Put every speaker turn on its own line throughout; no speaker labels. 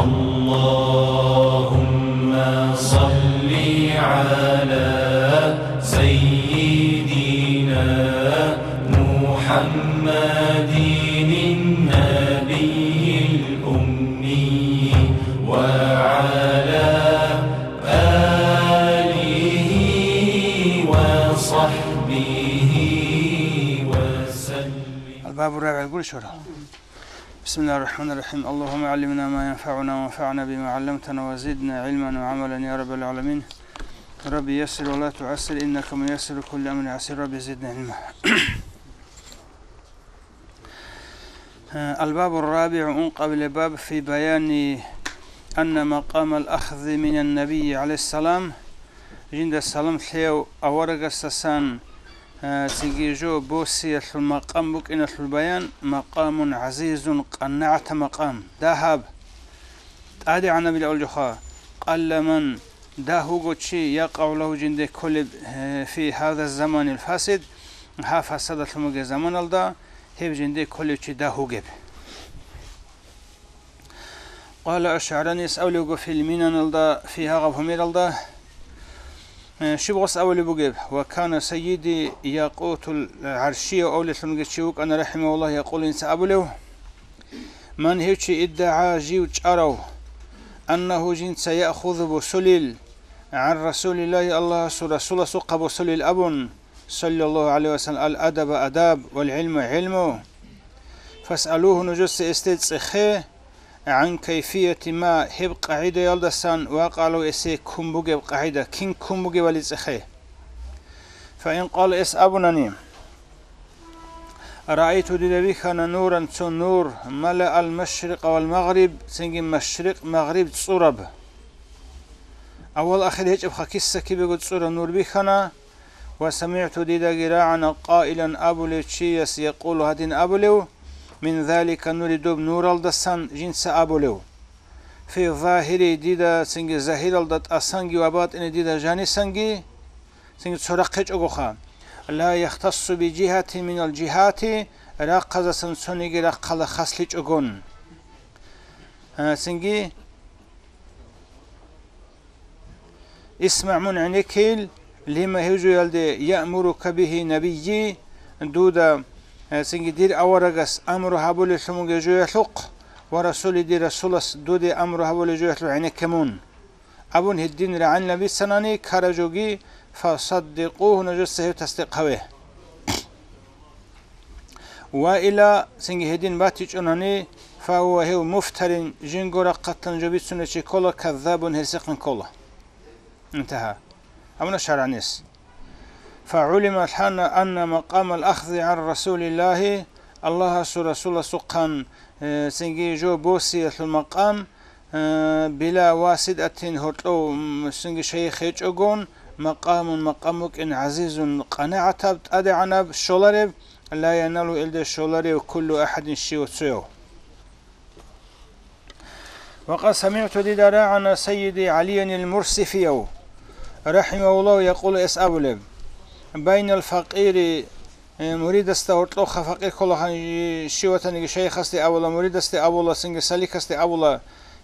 اللهم صل على سيدنا محمد النبي الأمي وعلى آله وصحبه وسلم.
الباب الرابع يقول شورى بسم الله الرحمن الرحيم. اللهم علمنا ما ينفعنا وانفعنا بما علمتنا وزدنا علما وعملا يا رب العالمين. ربي يسر ولا تعسر إنك من يسر كل أمر عسير. ربي زدنا علما. الباب الرابع قبل باب في بيان أن مقام الأخذ من النبي عليه السلام. جند السلام ثيو أورق السسان. تيجيجو بوسي المقام بك إن البيان مقام عزيز قنعة مقام. ذهب أدي عن نبي الجخا قال من ده هو يقع له جند كل في هذا الزمان الفاسد. ها فسد المجا زمان الدا. هب جند كل شيء ده هو جب قال أشعرني سأولي في المينان الدا فيها غفمير الدا. شبغس أول بجيب وكان سيدي ياقوت العرشية أولي تنجشيوك أنا رحمه الله يقول إنس أبلو من هيتشي إدعى جيوش أرو أنه جن سيأخذ بسليل عن رسول الله الله رسول سق بسليل أبن. صلى الله عليه وسلم الأدب أداب والعلم علمه فاسألوه نجس استيت عن كيفية ما هب قاعدة يلدسان وقالوا إسي كمبوغي قاعدة كين كمبوغي وليسخي فإن قال إس أبناني رأيت دلبيخنا نورا تون نور ملأ المشرق والمغرب سنجي مشرق مغرب تصورب. أول أخي هيك أبخا كسة كي بيقول تصورة نور بيخنا وسمعت ديدا قراعنا قائلا أبو لتشيس يقول هدين أبو لو من ذلك نريد نور الدسان جنس أبولو في ظاهري ديدا سنجي ظاهر الدت أسانجي وبات إن ديدا جاني سنجي سنجي تسرقج أغوخا لا يختص بجهة من الجهات راقز سنسونيجي راقل خسلج أغون. سنجي اسمع من عنكيل لما هجو يلدي يأمرك به نبيي دودا سنجي دير أورغس أمر هابول سمو جويخلق ورسول دي رسولس دودي أمر هابول جويخلق عينك كمون. أبون هدين رعن نبي سناني كارجوغي فصدقوه نجسه تصدقه وإلى سنجي هدين باتيج أناني فهو هو مفتر جنغورا قطن جبيت سنة كولا كذاب هرسقن كولا. انتهى. أمنا شرعنيس فعلم أن مقام الأخذ عن رسول الله الله رسول سقان سنجي جو بوسي المقام بلا واسدة هرتو سنجي شيخ يجوغون مقام مقامك إن عزيز قناعة أدعنا شولارب لا ينال إلا شولارب كل أحد شيء وتسيو. وقد سمعت ديدارا عن سيدي علي المرسفي رحمه الله يقول اسأبلب بين الفقير مريد است ورطلوخ فقير كل خان شيوتن شيخ است أولا مريد است أولا سنگ سليك است أولا.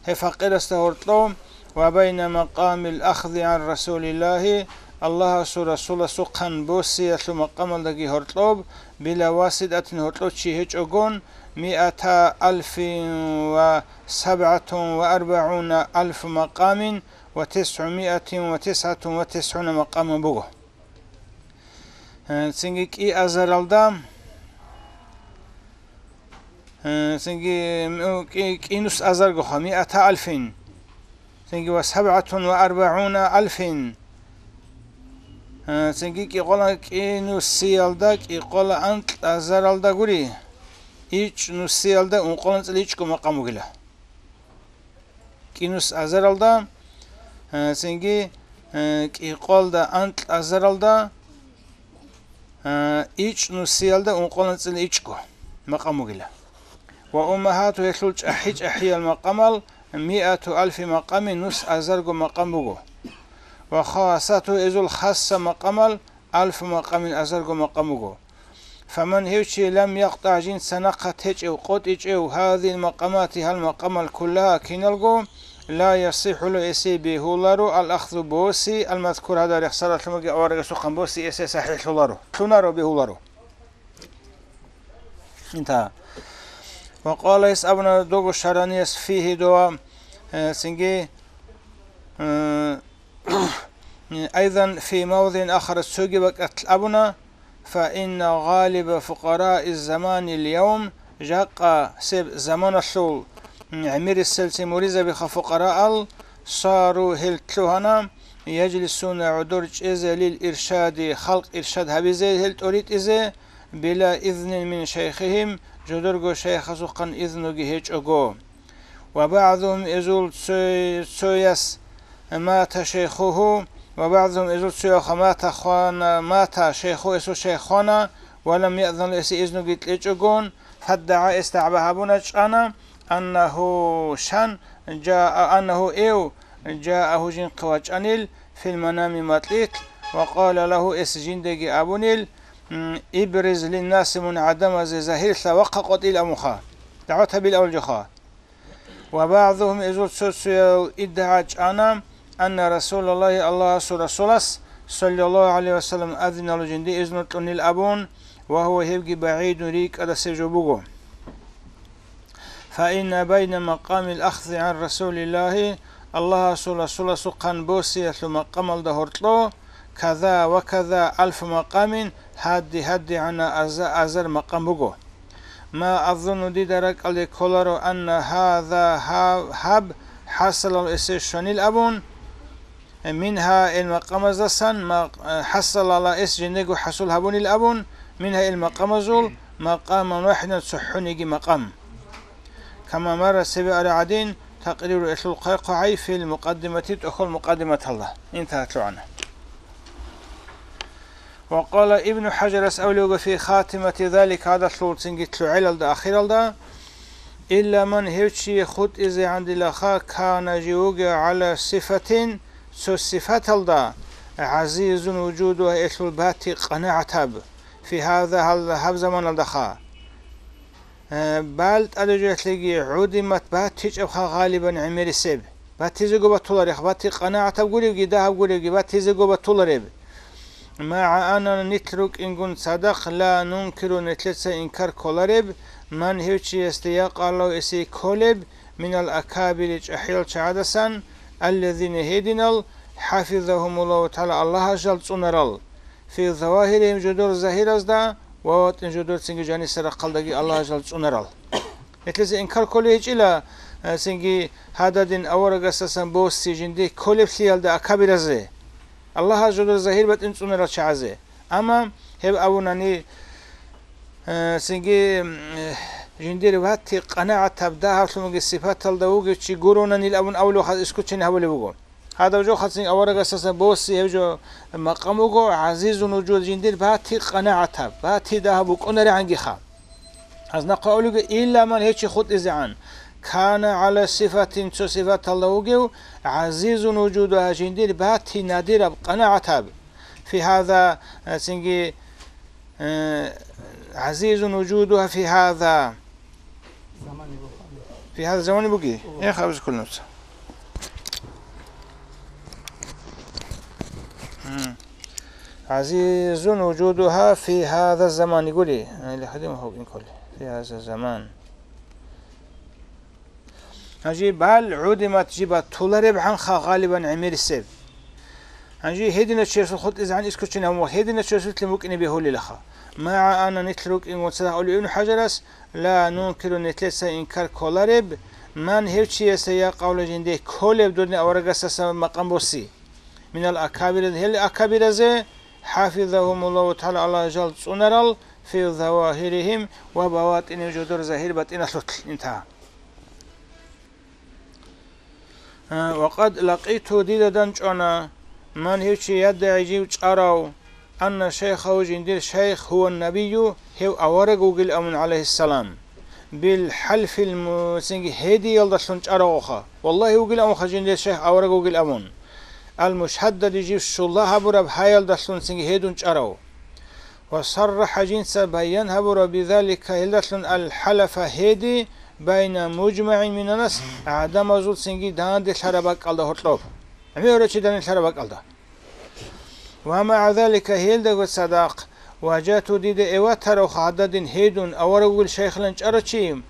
هي فقير است ورطلو وبين مقام الأخذ عن رسول الله الله سو رسول سقن بوسي ثم مقام لغي هرطلوب بلا واسطة هرطلوب شي هج أغون مئة ألف وسبعة وأربعون ألف مقام وتسعمائة وتسعة وتسعون مقام بوغو سنجي كي أزرالدا سنجي كينوس أزرغو مئة ألف سنجي وسبعة وأربعون ألف سنجي كي قولا كينوس سيالدا كي قولا أنت أزرالدا غوري إيش نسيالدا ونقولن تليشكو مقامو غلا كينوس أزرالدا سنجي كي قولدا أنت أزرالدا إيش نسيالدا ونقولن تليشكو مقامو غلا وأمهات يخلج أحيج أحيا المقامل مئة ألف مقام نس أزرق مقامه وخاصته إذ الخاصة مقامل ألف مقام أزرق مقامه فمن هيوشي لم يقطع جين سنقة تجو قط إجو هذه المقامات هالمقام كلها كينلغو لا يصح له إسي بهولارو الأخذ بوسي المذكور هذا رخصة لمجي أورغ سوقن بوسي إسي صحيح هولارو تنارو بهولارو انتهى. وقال يسأبنا دوغو شرانيس فيه دوا سنجي أيضا في موضع آخر سوجبك أبنا فإن غالب فقراء الزمان اليوم جاق سب زمان الشول عمير السلسي مريزة بخ فقراء صاروا هلتلوهنا يجلسون عدور إذا للإرشاد خلق إرشاد هبيزي هل تريد إذا بلا إذن من شيخهم جدرغو شيخ سقن إذن جهج أجو وبعضهم إزول سويس مات شيخه وبعضهم إزول سيوخ مات خوانا مات شيخه إسو شيخونا ولم يأذن لإسي إذن قيت لإجقون فادعى استعبها أنا. أنه شان جاء أنه إيو جاءه جن قواج أنيل في المنام مطليت وقال له إس جندقي أبونيل إبرز للناس من عدم زهير وقع قتيل أمخا دعوتها بالأول جخا. وبعضهم إزول سوسيو إدعى أنا أن رسول الله الله رسول صلى الله عليه وسلم أذن لجندي إذن الأبون وهو يبقي بعيد ريك أدا سجبوغو فإن بين مقام الأخذ عن رسول الله الله صلى الله سقان بوسي ثم قمل دهورتلو كذا وكذا ألف مقام هدي هدي عنا أزر مقام بوغو. ما أظن دي درك علي كولارو أن هذا هب حصل الإسشان الأبون. منها المقام زسن ما حصل على إس جنيجو حصل هبون الأبون. منها المقام زول مقام واحد سحونيجي مقام. كما مر سبع العدين تقرير القيقعي في المقدمة تدخل مقدمة الله. انتهت عنه وقال ابن حجر أسألوغ في خاتمة ذلك هذا سنجت علل دا أخير دا إلا من هيوشي خد إذا عند لخا كان جيوغ على صفة سو صفات الدا. عزيز وجوده إثل الباتي قناعة في هذا هذا زمان الدخا. بالت أدجت لقي عدمت باتيج أبخا غالبا عمير السب باتيزقو بطولر باتي قناعة بقولي ده بقولي باتيزقو بطولر مع أننا نترك إن كنت صدق لا ننكر نتلتس إنكار كولارب من هيوشي يستيق الله إسي كولب من الأكابر أحيال شعادسان الذين هيدنال حفظهم الله تعالى الله جل في ظواهرهم جدور ظاهر أزدا ووات جدور سنجي جاني سر قلدقي الله جل صنرال اتلس إنكار كولي هيج إلا سنجي هذا دين أورغ أساسا بوس سيجندي كولب سيال دا الله جل ظاهر بات انسون را شعزه اما هب اوناني سنجي جندير واتي قناعة تبدا هاتلمج الصفات الدوغ تشي غورونا نيل اون اولو خد اسكو تشين هولي بوغو هذا جو خاصين اورغ أساسا بوسي هجو مقاموغو عزيز وجود جندير باتي قناعة تب باتي دهبو قنري عنجي خا. از نقولو إلا من هيك خود إزعان. كان على صفة صفة الله عزيز وجودها جندير باتي نادر قناعة في هذا سنجي عزيز وجودها في هذا في هذا الزمان بقي يا خابز كل نفسه. عزيز وجودها في هذا الزمان. يقولي اللي خدمه في هذا الزمان. هنجي بال عودمت جيبا تولرب عن خا غالبا عمير السيف. هنجي هدينا تشيسو خد إذا عن إسكوتشين هم هدينا تشيسو تلموك إني بيهولي لخا. مع أنا نتلوك إن أولي إبن حجرس لا ننكر نتلسا إنكار كولارب من هيوشي يسيا قول جندي كولب دوني أورغسا مقام بوسي من الأكابر هل أكابر زي حافظهم الله تعالى على جل سنرال في ظواهرهم وبواطن جدر ظاهر بطن انتهى. وقد لقيت ديدا أنا من هيك يدعي جيب أراو أن شيخه جندير شيخ هو النبي هو أورق وقل أمن عليه السلام. بالحلف المسنج هدي يلدا شنج أراوخا والله وقل أمن جندير شيخ أورق وقل أمن المشهد يجيب الله برب هايل دسلون سنج هدون أراو وصرح جنس بيان هبر بذلك هلتلن الحلف هيدي بين مجمع من الناس عدم زول سنجي دان دي شربك الله هطلوب أمي أوريتش دان شربك الله ومع ذلك هيلدغ صداق وجات ديد ايواتر وخادد هيدون اورغول شيخ لنج ارچيم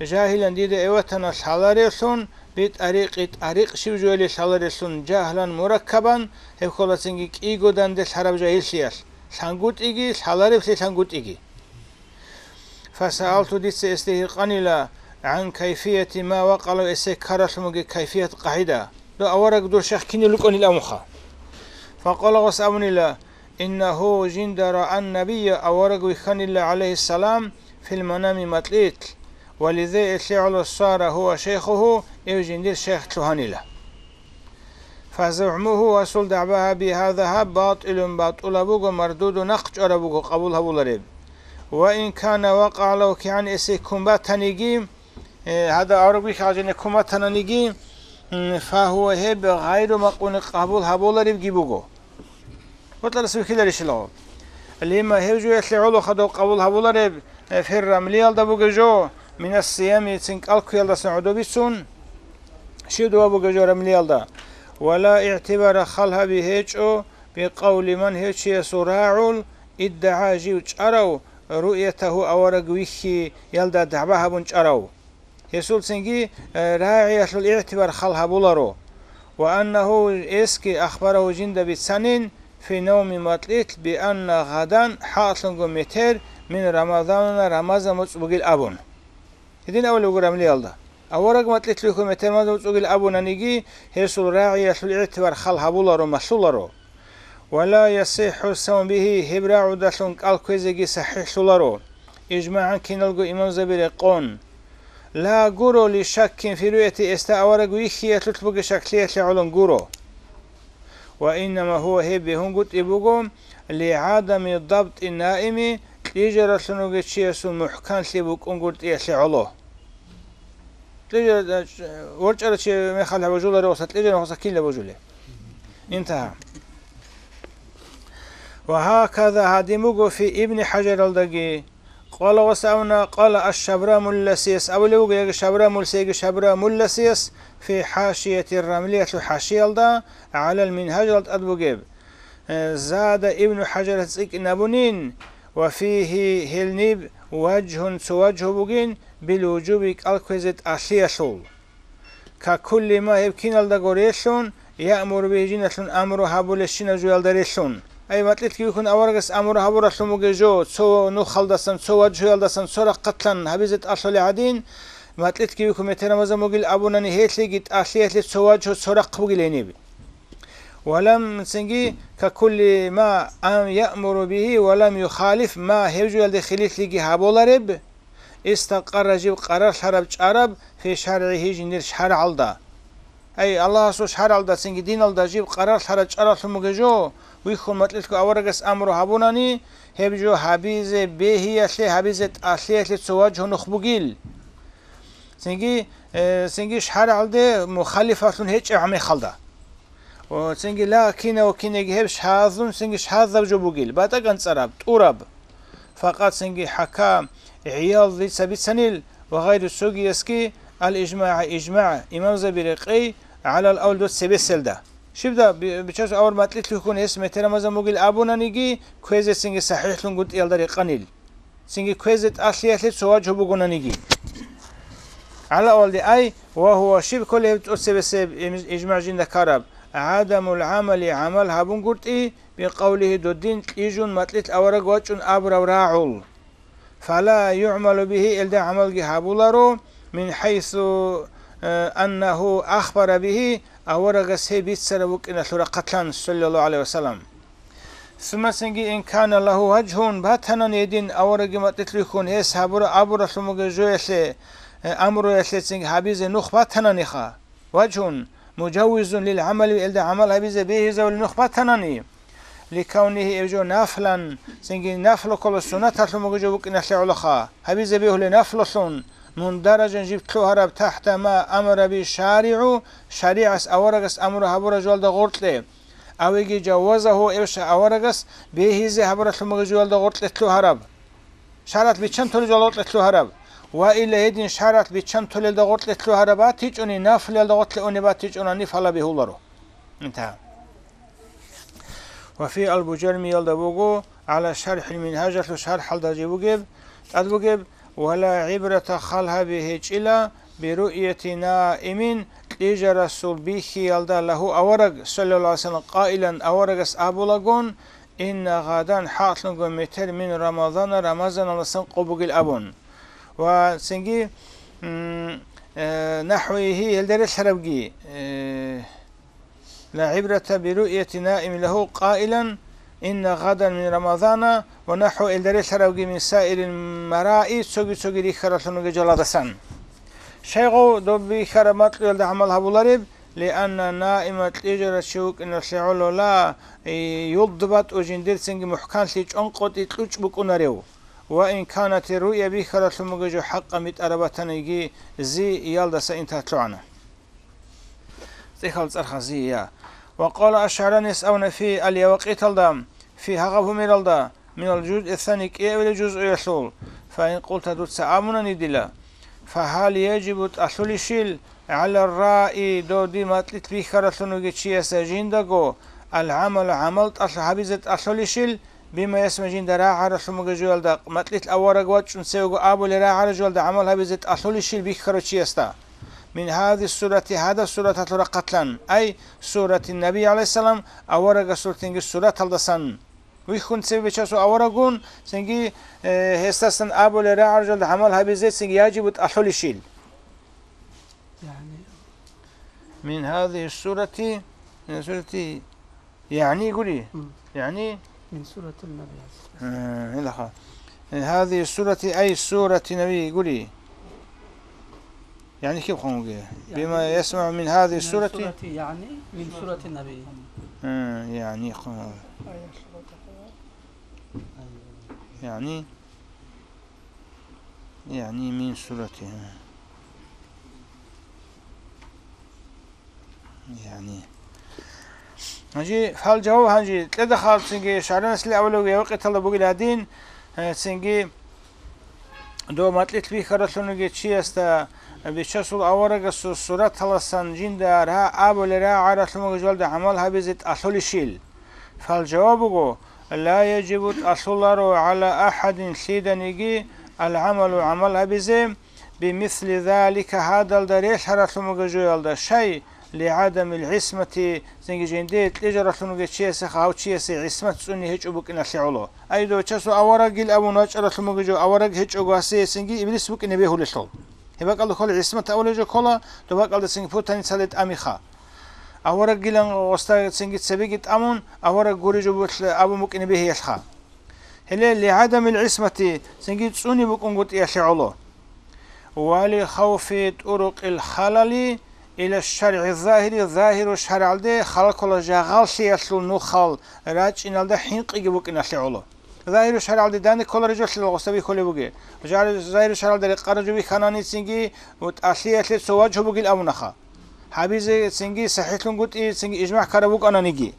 جاهلا ديد ايواتنا شالاريسون بطريق طريق شوجولي شالاريسون جاهلا مركبا هيكولاتسنجي كيغودان دي حرب جاهل سياس شانغوت ايغي شالاريس شانغوت ايغي فسألت ديس استيه قنيلا عن كيفية ما وقع له اسي كرسمك كيفية قاعدة لو أورق دور شيخ كيني لقوني الأمخا فقال وسأمني الله إنه جندر النبي أورق وخان الله عليه السلام في المنام مطليت ولذا الشعل صار هو شيخه إو جندر شيخ تهاني له فزعمه وصل دعبها بهذا باطل باطل أبوغ مردود نقج أربوغ قبول هبول ريب. وإن كان وقع لو كان إسي كمبات تنيجي هذا عربي خاجن كمبات تنيجي فهو هب غير مقون قبول هبول ريب جيبوغو وطلع سوكيلر شلو اللي ما هيجو يطلعوا خدو قبول هبول ريب في الرمليال دبوغ جو من الصيام تنك الكو يلدا سعودو بيسون. شدوا أبو جو رمليال دا ولا اعتبار خلها بهيجو بقول من هيج يسراعل ادعى جيو چارو رؤيته أورق ويخي يلدا دعبها بنج أرو يسول سنجي راعية الاعتبار خلها بولارو. وأنه إسكي أخبره جند بسنين في نوم مطلت بأن غدا حاصل متر من رمضان رمضان مصبوغ أبون. إذن أول وقرام لي الله أورق مطلت لكم متر مصبوغ أبون نيجي يسول راعية الاعتبار خلها بولارو مسولارو ولا يصح السم به هبرا عدسون الكوزجي صحيح سولارو إجماعا كينالغو إمام زبير قون لا غورو لشك في رؤية استأورق ويخي تطلق شكلية لعلن غورو وإنما هو هب هم قد إبوغو لعدم ضبط النائم تيجر سنوغ تشيسو محكان لبوك أنقرد إيه لعلو تيجر ورجع لشي مخالها وجوله روسة تيجر وصا كين لبوجوله انتهى وهكذا هادموغو في ابن حجر الدقي قال وسأونا قال الشبرا ملسيس أولوغو يغ شبرا ملسيغ شبرا ملسيس في حاشية الرملية حاشية الدا على المنهج الأدبوغيب زاد ابن حجر تسيك نبونين وفيه هلنيب وجه سوجه بوغين بالوجوب الكوزت أسيسول ككل ما يبكين الدقوريشون يأمر به جنة أمر هابول الشين جوال دريشون أي مطلت كي يكون أورغس أمر هبور أسلمو جو سو نو خلدسن سو وجه يلدسن سورة قتلن هبيزت أصل عدين مطلت كي يكون متنا مزموغل أبونا نهيت لقيت أصليت لسو وجه سورة قبوغل ولم سنجي ككل ما أم يأمر به ولم يخالف ما هيجو يلد خليت لقي هابولارب استقر جيب قرار شرب شرب في شرعه جنير شرع الدا أي الله سو شرع الدا سنجي دين الدا جيب قرار شرب شرب سموغجو ويخون مطلتكو أورغس أمرو هابوناني هبجو حبيز بهي أشلي حبيز أشلي أشلي تسواجه نخبوغيل سنجي سنجي شحر عالده مخالفة هيج عمي خلده وسنجي لا كينا وكينا جهب شحاذون سنجي شحاذ بوغيل باتا كان صراب تورب فقط سنجي حكا عيال ذي سبيت سنيل وغير السوق يسكي الإجماع إجماع إمام زبيرقي على الأول دوت سبيسل ده شبدا بچاش اور مطلت لكون اسم ترمز موغل ابونا نيجي كويز سينج صحيح لون قلت يلدري قنيل سينج كويز اصليات لسواج هو بغونا نيجي على اول دي اي وهو شبه كل بتسبب اجماع جند كرب عدم العمل عمل هابون قلت اي بقوله دودين يجون مطلت اورق وچون ابر وراعول فلا يعمل به إلا عمل هابولارو من حيث أنه أخبر به أورغ سيبيت سربك إن سورة قتلان صلى الله عليه وسلم. ثم سنجي إن كان له وجه باتنا نيدين أورغ ما تتلكون هس هبر أبر سمج جويس أمر يسل سنجي حبيز نخ باتنا نخا وجه مجوز للعمل إلدا عمل حبيز به زول نخ باتنا ني لكونه يجو نافلا سنجي نافل كل سنة تسمج جوك نسل علخا. حبيز به لنافل مندرجا جبت هرب تحت ما أمر به شارع شريعة أورغس أمر هبور جوال دا غورتلي أويجي جوزه إيش أورغس بهيزي حبرت المغجوال دا غرط لتلو هرب. شارت بيچن تولي جلوت لتلو هرب. وإلا يدين شارت تولي دا غرط لتلو هربات تيج اني نافل دا غرط لأني بات تيج اني فلا بهولرو انتهى. وفي البجرمي يلدبوغو على شرح المنهاج شرح الدجيبوغيب أدبوغيب ولا عبرة خلها بهج إلا برؤية نائم ليج رسول بيخي يلدا له أورق. صلى الله عليه وسلم قائلا أورقس أبولغون إن غدا حاطلن متر من رمضان رمضان لسن قبوغ الأبون. وسنجي نحوه يلدر الحربجي لا عبرة برؤية نائم له قائلا إن غدا من رمضان ونحو إلدري شروقي من سائر المرائي سوغي سوغي دي خرسنو جلادسان شيغو دو بي خرمات يلد عمل هبولاريب لأن نائمة الإجرة شوك إن الشعولو لا يضبط وجندر سنگ محكان ليج أنقود إتلوش بكوناريو وإن كانت الرؤية بي خرسنو جو حق مت أربطانيجي زي يلدسا انتهتلوانا زي خلص أرخزي وقال أشعرانيس أو في اليوقيت الدام في هغب ميرالدا من الجزء الثاني كي إلى جزء يسول فإن قلت دوت سأمنا ندلا فهل يجب تأثل شيل على الرأي دو دي ماتلت في خرسنو جتشي سجين دقو؟ العمل عملت أصل حبيزت أصل شيل بما يسمى جين درا عرس مجوال دا ماتلت أورق واتشن سيوغو أبو لرا عرجوال دا عمل حبيزت أصل شيل بيخرو تشيستا من هذه السورة هذا السورة تلقى قتلا. أي سورة النبي عليه السلام أورق سورة السورة الدسن ويخون سبب چسو أورقون سنجي هستسن أبو لرا عرجل عمل هبزي سنجي يجب أحول شيل
يعني
من هذه السورة سورة يعني قولي. يعني
من سورة النبي عليه الصلاة
آه، خلاص. هذه السورة أي سورة نبي؟ قولي. يعني كيف قوم بما يسمع من هذه. السورة؟
سورة يعني من سورة النبي.
آه، يعني يعني يعني من سورتها يعني هنجي فالجواب هنجي تدخل سنجي شعرنا سلي أولو وقت الله بقول هادين سنجي دو مطلت بي خرسونو جي چي استا بيشسول أورغ سورة هلسان جين دارها أبو لرا عرسلمو جوال دا عمل هبزت أصول شيل فالجواب جو لا يجب الأصلر على أحد سيدنجي العمل عمل بزي بمثل ذلك هذا الدريش هرسلمو جوال دا شيء لعدم العصمة. زنجي جنديت لجرة لنوغي تشيسي خاو تشيسي عصمة سني هيج أبوك إن الشعولو أي دو تشسو أورق جيل أبو ناج أرى لنوغي جو أورق هيج أغواسي سنجي إبليس بوك إن بيهو لشلو هباك الله كل عصمة أولي جو كلا دو باك الله سنجي فوتاني سالت أميخا أورق جيلان غستا سنجي تسبيجت أمون أورق غوري جو بوك أبو موك إن بيه يشخا هلا لعدم العصمة سنجي تسوني بوك إنغوت يشعولو ولخوف طرق الخلل إلى الشرع الظاهري ظاهر الشرع ده خلق الله جغال سياسل نخال راج إن الله حنق يجيبوك إن الله. ظاهر الشرع ده دان كل رجل سل غصبي كل بوجي وجعل ظاهر الشرع ده قرج بي خناني سنجي وتأصلية سواج هو بوجي الأمنخا حبيز سنجي صحيح لون قلت إيه سنجي إجماع كربوك أنا نجي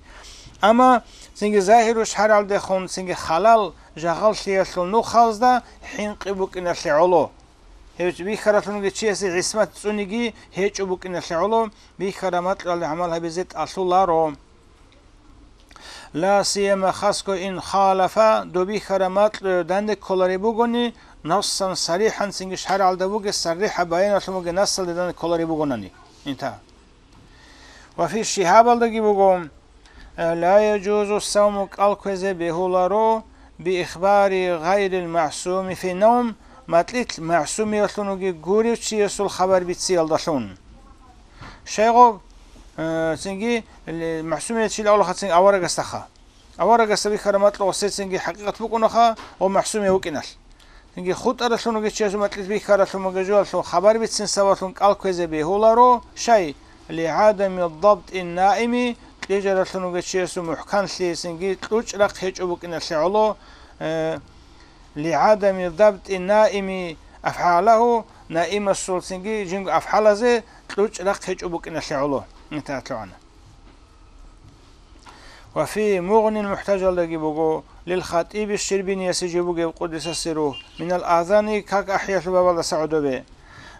أما سنجي ظاهر الشرع ده خون سنجي خلال جغال سياسل نخال ده حنق يجيبوك إن الله. هج بيخرتنو جيسي عصمت سونيجي هج بوكن عمل های بزد بزيت أصولارو لا سیم خاص کو این خالفا دو بيخرمات دند كولاري بوغوني نصا شهر سنجي شرع الدبوغ حباین اصل مگه نصا دند کلاری بگونانی انتا و فی شهاب الدگی بگم لا يجوز الصوم الكوزي بهولارو بإخبار غير المعصوم في نوم ماتليت معصوم يسلونوغي غوري تشي يسول خبر بيتسي يلدشون شيغو سنجي المعصوم يتشي الأول خد سنجي أورا قستخا أورا قستبي خرمات لو سيت سنجي حقيقة بكونخا ومعصوم يوكينال سنجي خود أرسلونوغي تشي يسول ماتليت بي خرسلونوغي جوال سو خبر بيتسين سواتلون قال كويزة بيهولارو شيء لعدم الضبط النائمي تيجي أرسلونوغي تشي يسول محكان سي سنجي تلوش رق هيج أبوكينال سعولو أه لعدم ضبط النائم أفعاله نائم السلسنجي جنگ أفعال زي تلوش رق هج أبوك إن الشعولو انتهت لعنا وفي مغن المحتاج لدي بوغو للخطيب الشربيني يسجي قدس السرو من الآذان كاك أحياء بابا سعودو به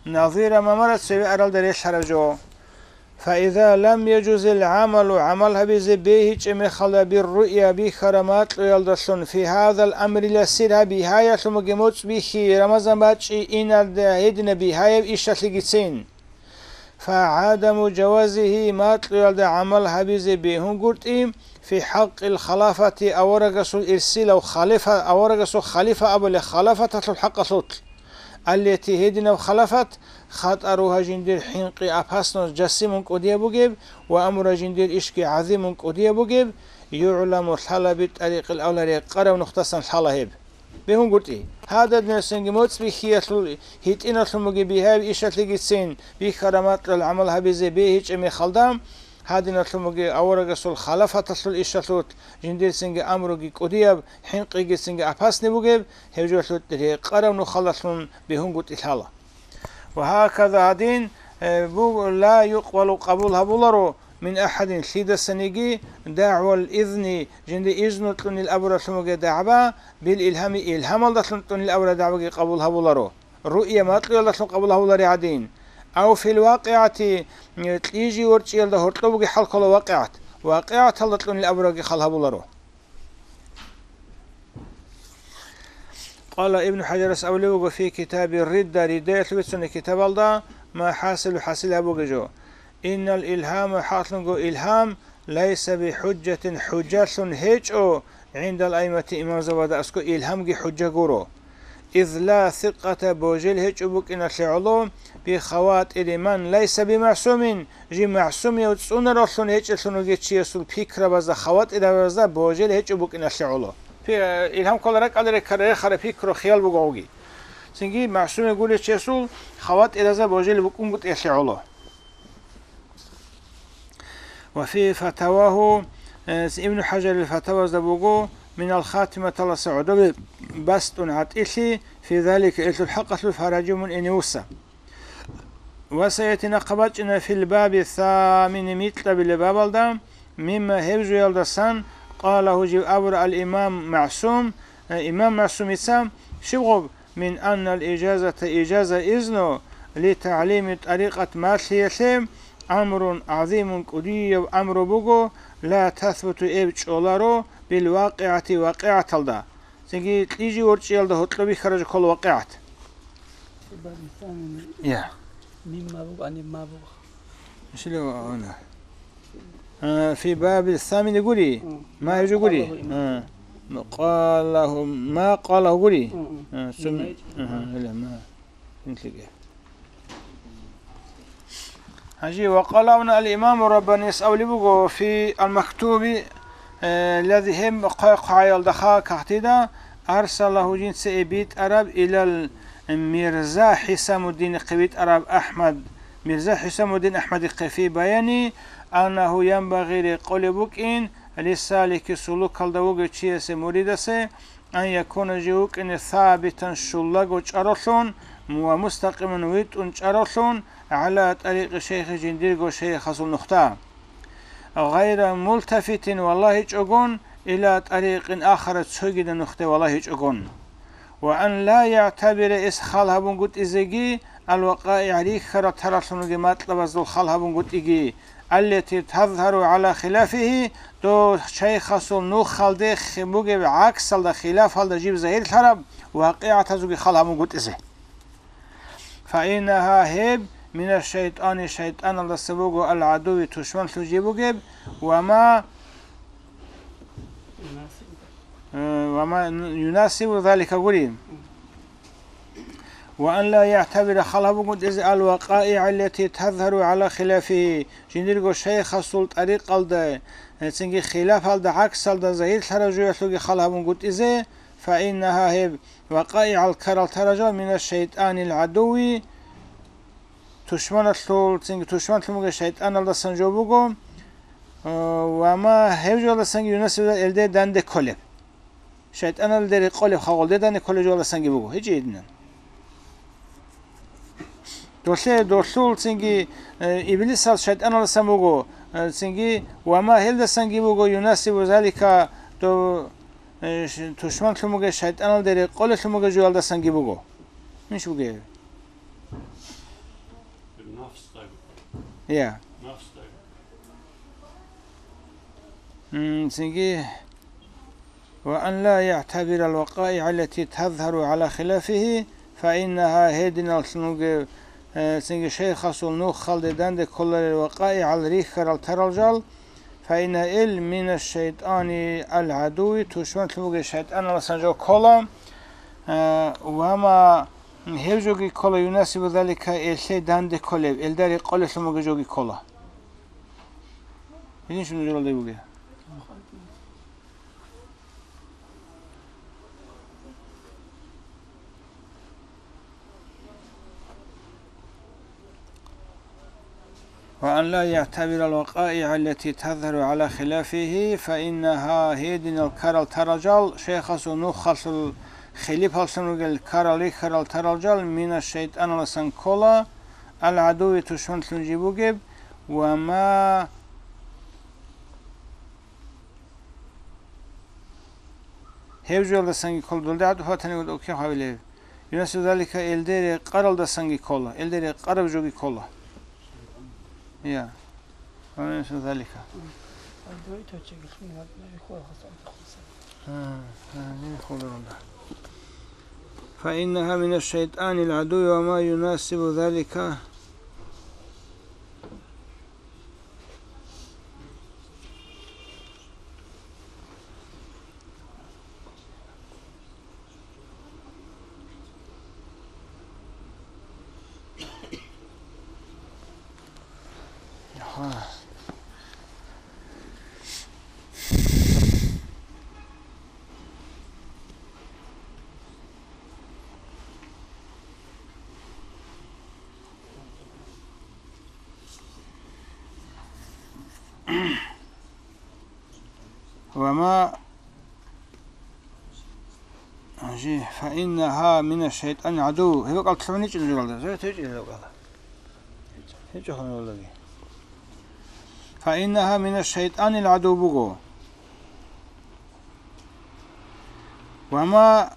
نظير ما مرت سوي أرال دريش حرجو. فإذا لم يجوز العمل عملها بزبيه خلا بالرؤيا بخرمات يلدسون في هذا الأمر لسيرها بهاية مجموت به رمضان باتشي إن الهدن بهاية إشتلقسين فعدم جوازه ما يلد عمل بزبيه قلت في حق الخلافة أورغس الإرسال أو خليفة أورغس خليفة أبو لخلافة الحق صوت التي هدنا وخلفت خطرها جندير حنقي أباسنوس جسيم قدية بوجيب وأمر جندير إشكي عظيم قدية بوجيب يعلم الحالة بالطريق الأولى قرا ونختصن الحالة هب بهم قلت إيه هذا النسنج موت بخيات هيت إن المجي بها إيشات لجسين بكرامات العمل هبزي به هيك أمي خلدام هادين أتلمجي أورج سول خلافة تسول إشتوت جندير سنج أمرجي كودياب حين قيج سنج أباس نبوجيب هجوا سول تري قرن وخلصون بهم قلت إلحالة وهكذا هادين بو لا يقبل قبولها بولارو من أحد. سيد السنيجي دعوة الإذن جند إذن تلون الأبرة سمجة دعوة بالإلهام إلهام الله تلون الأبرة دعوة قبولها بولارو رؤية ما تلون الله قبولها بولارو عدين. أو في الواقعة تيجي ورتشي ده هرتلو حلقة الواقعة. واقعة هلتلون الأبرق خلها بولارو قال ابن حجر سأولوغ في كتاب الردة رداية لبسون كتاب الله ما حاصل حاصل أبو جو إن الإلهام حاصل إلهام ليس بحجة حجة هيج أو عند الأئمة إمام زواد أسكو إلهام حجة جورو إذ لا ثقة بوجل هيج أبوك إن العلوم بخوات من ليس بمعصوم. جي معصوم يوتسون رسون هيج سنو جيتشي يسول فكرة بزا خوات إلى بزا بوجل هيج أبوك إن العلوم في إلهام كل رك على كره خر فكرة خيال بقوغي سنجي معصوم يقول يسول خوات إلى بزا بوجل بكون قد العلوم وفي فتواه ابن حجر الفتاوى زبوغو من الخاتمة الله سعود. بست عتئلي في ذلك الحقة الفرج من إنيوسا وسيتنقبتنا في الباب الثامن مثل بالباب مما هبز يلدسان قاله جيب أبر الإمام معصوم إمام معصوم إسام شبغب من أن الإجازة إجازة إذنه لتعليم طريقة ماشية أمر عظيم قدي أمر بوغو لا تثبت إبج أولارو بالواقعة واقعة الدا سنجي تيجي ورشي الدا هطلبي خرج كل واقعة يا
مما بوغ عن ما بوغ
إيش اللي هنا؟ آه في باب الثامن يقولي ما يجي يقولي. آه قال له ما قاله قولي آه سم آه لا ما نتلقى هجي وقال هنا الإمام ربنا يسأل بقى في المكتوب آه الذي هم قايل دخا كحتدا أرسله جنس إبيت أرب إلى الميرزا حسام الدين قبيت أرب أحمد. ميرزا حسام الدين أحمد القفي بياني أنه ينبغي لقول بكين لسالك سلوك الدوغ تشيس مريدسه أن يكون جوك إن ثابتا شلق وشارلون ومستقيما ويت وشارلون على طريق شيخ جندير شيخ خصو نختار. غير ملتفت والله جوجون إلى طريق آخر تسوجد نخته والله جوجون وأن لا يعتبر إسخال هبون قد إزيجي الوقائع ريخرة ترسل مطلب ذو خال هبون قد إجي التي تظهر على خلافه دو شيخ نو خالده خموجي عكس الخلاف هل جيب زهير الحرب واقعة تزوجي خال هبون قد إزي فإنها هب من الشيطان الشيطان الله سبوغو العدو تشمن تجيبوغيب وما وما يناسب ذلك قولين وأن لا يعتبر خلفه الوقائع التي تظهر على خلافه. جندرغو شيخ السلط طريق الدا سنجي خلاف الدا عكس الدا زهير ترجو خلفه قد إذا فإنها هي وقائع الكرل ترجو من الشيطان العدوي تشمن السول سنجي تشمن تلمغي الشيطان الدا سنجوبوغو وما هيجو الدا سنجي يناسب الدا دند كولب شيطان الدا قولب خاول دند كولب جو الدا سنجي بوغو هيجي إدنان دوشه دوشول سنگی ابلیس از شیطان الله سموگو سنگی و ما هل سنگی بوگو يناسب ذلك تو تشمن شموگه شیطان الله داره قول شموگه جوال سنگی بوگو مش بوگه مم، سنجي وأن لا يعتبر الوقائع التي تظهر على خلافه فإنها هدنا سنوغ سنجي شيخ سنو خلد دند كل الوقائع الريخر الترجل فإن إل من الشيطان العدو تشمن سنوغ الشيطان لسنجو كولا وما هيجوغي كولا يناسب ذلك إلشي دند كولا إلداري قول سنوغ جوغي كولا يدين شنو جلال دي بوغي وأن لا يعتبر الوقائع التي تظهر على خلافه فإنها هيدن الكرل ترجل شيخ نخص الخليفة سنوغ الكرل كرل ترجل من الشيطان لسنكولا العدو تشمن تنجيبوغب وما هيوجول لسنجي كل دول دعد فاتني ود أوكي حاولي ينسو ذلك الدير قرل دسنجي كولا الدير قرب جوغي كولا. هذه خضر فإنها من الشيطان العدو وما يناسب ذلك آه. أجي فإنها من الشيطان عدو. هي قال تسمعني ده تيجي هذا قال هيك ولا فإنها من الشيطان العدو بقو. وما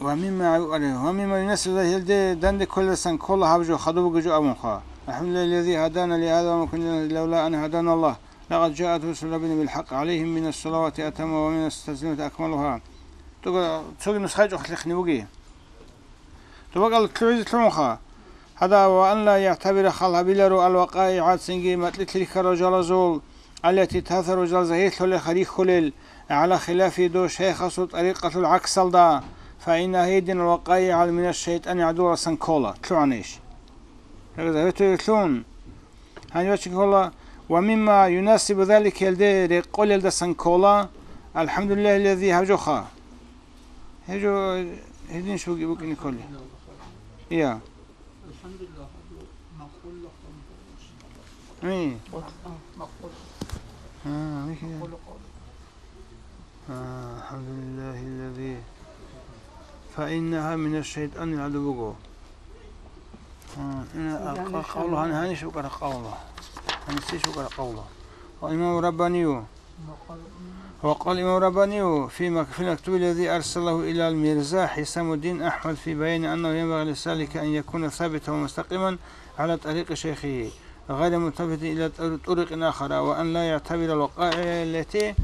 ومما ومما ينسل ذلك دند كل سن كل هبجو خدو بجو أمخا الحمد لله الذي هدانا لهذا وما كنا لولا أن هدانا الله. لقد جاءت رسل ربنا بالحق عليهم من الصلوات أتم ومن التسليمات أكملها. تقول نسخة خلقني بقي تقول كلوز تلمخا هذا وأن لا يعتبر خلها بلرو الوقائع سنجي مثل تلك الرجال زول. التي تثر رجال زهيت لخريخ خلل على خلاف دو شيخ طريقة العكس دا فإن هيدن الوقائع من الشيطان يعدو سنكولا تلو عنيش هذا هيتو يتلون هاي وشك كولا ومما يناسب ذلك يلدي قول يلدى سنكولا الحمد لله الذي هجوخا. هجو هدين شو يبوك نيكولي يا
الحمد لله مقول لكم مقول
آه ميكي.
مقول
آه الحمد لله الذي فإنها من الشيطان العدو آه إن
يعني
أق- قوله أنا هاني شو قرأ قرأ قوله. والإمام
مقول
وقال الإمام الرباني في مك- في المكتوب الذي أرسله إلى الميرزا حسام الدين أحمد في بيان أنه ينبغي للسالك أن يكون ثابتا ومستقيما على طريق شيخه غير ملتفت إلى طرق أخرى وأن لا يعتبر الوقائع التي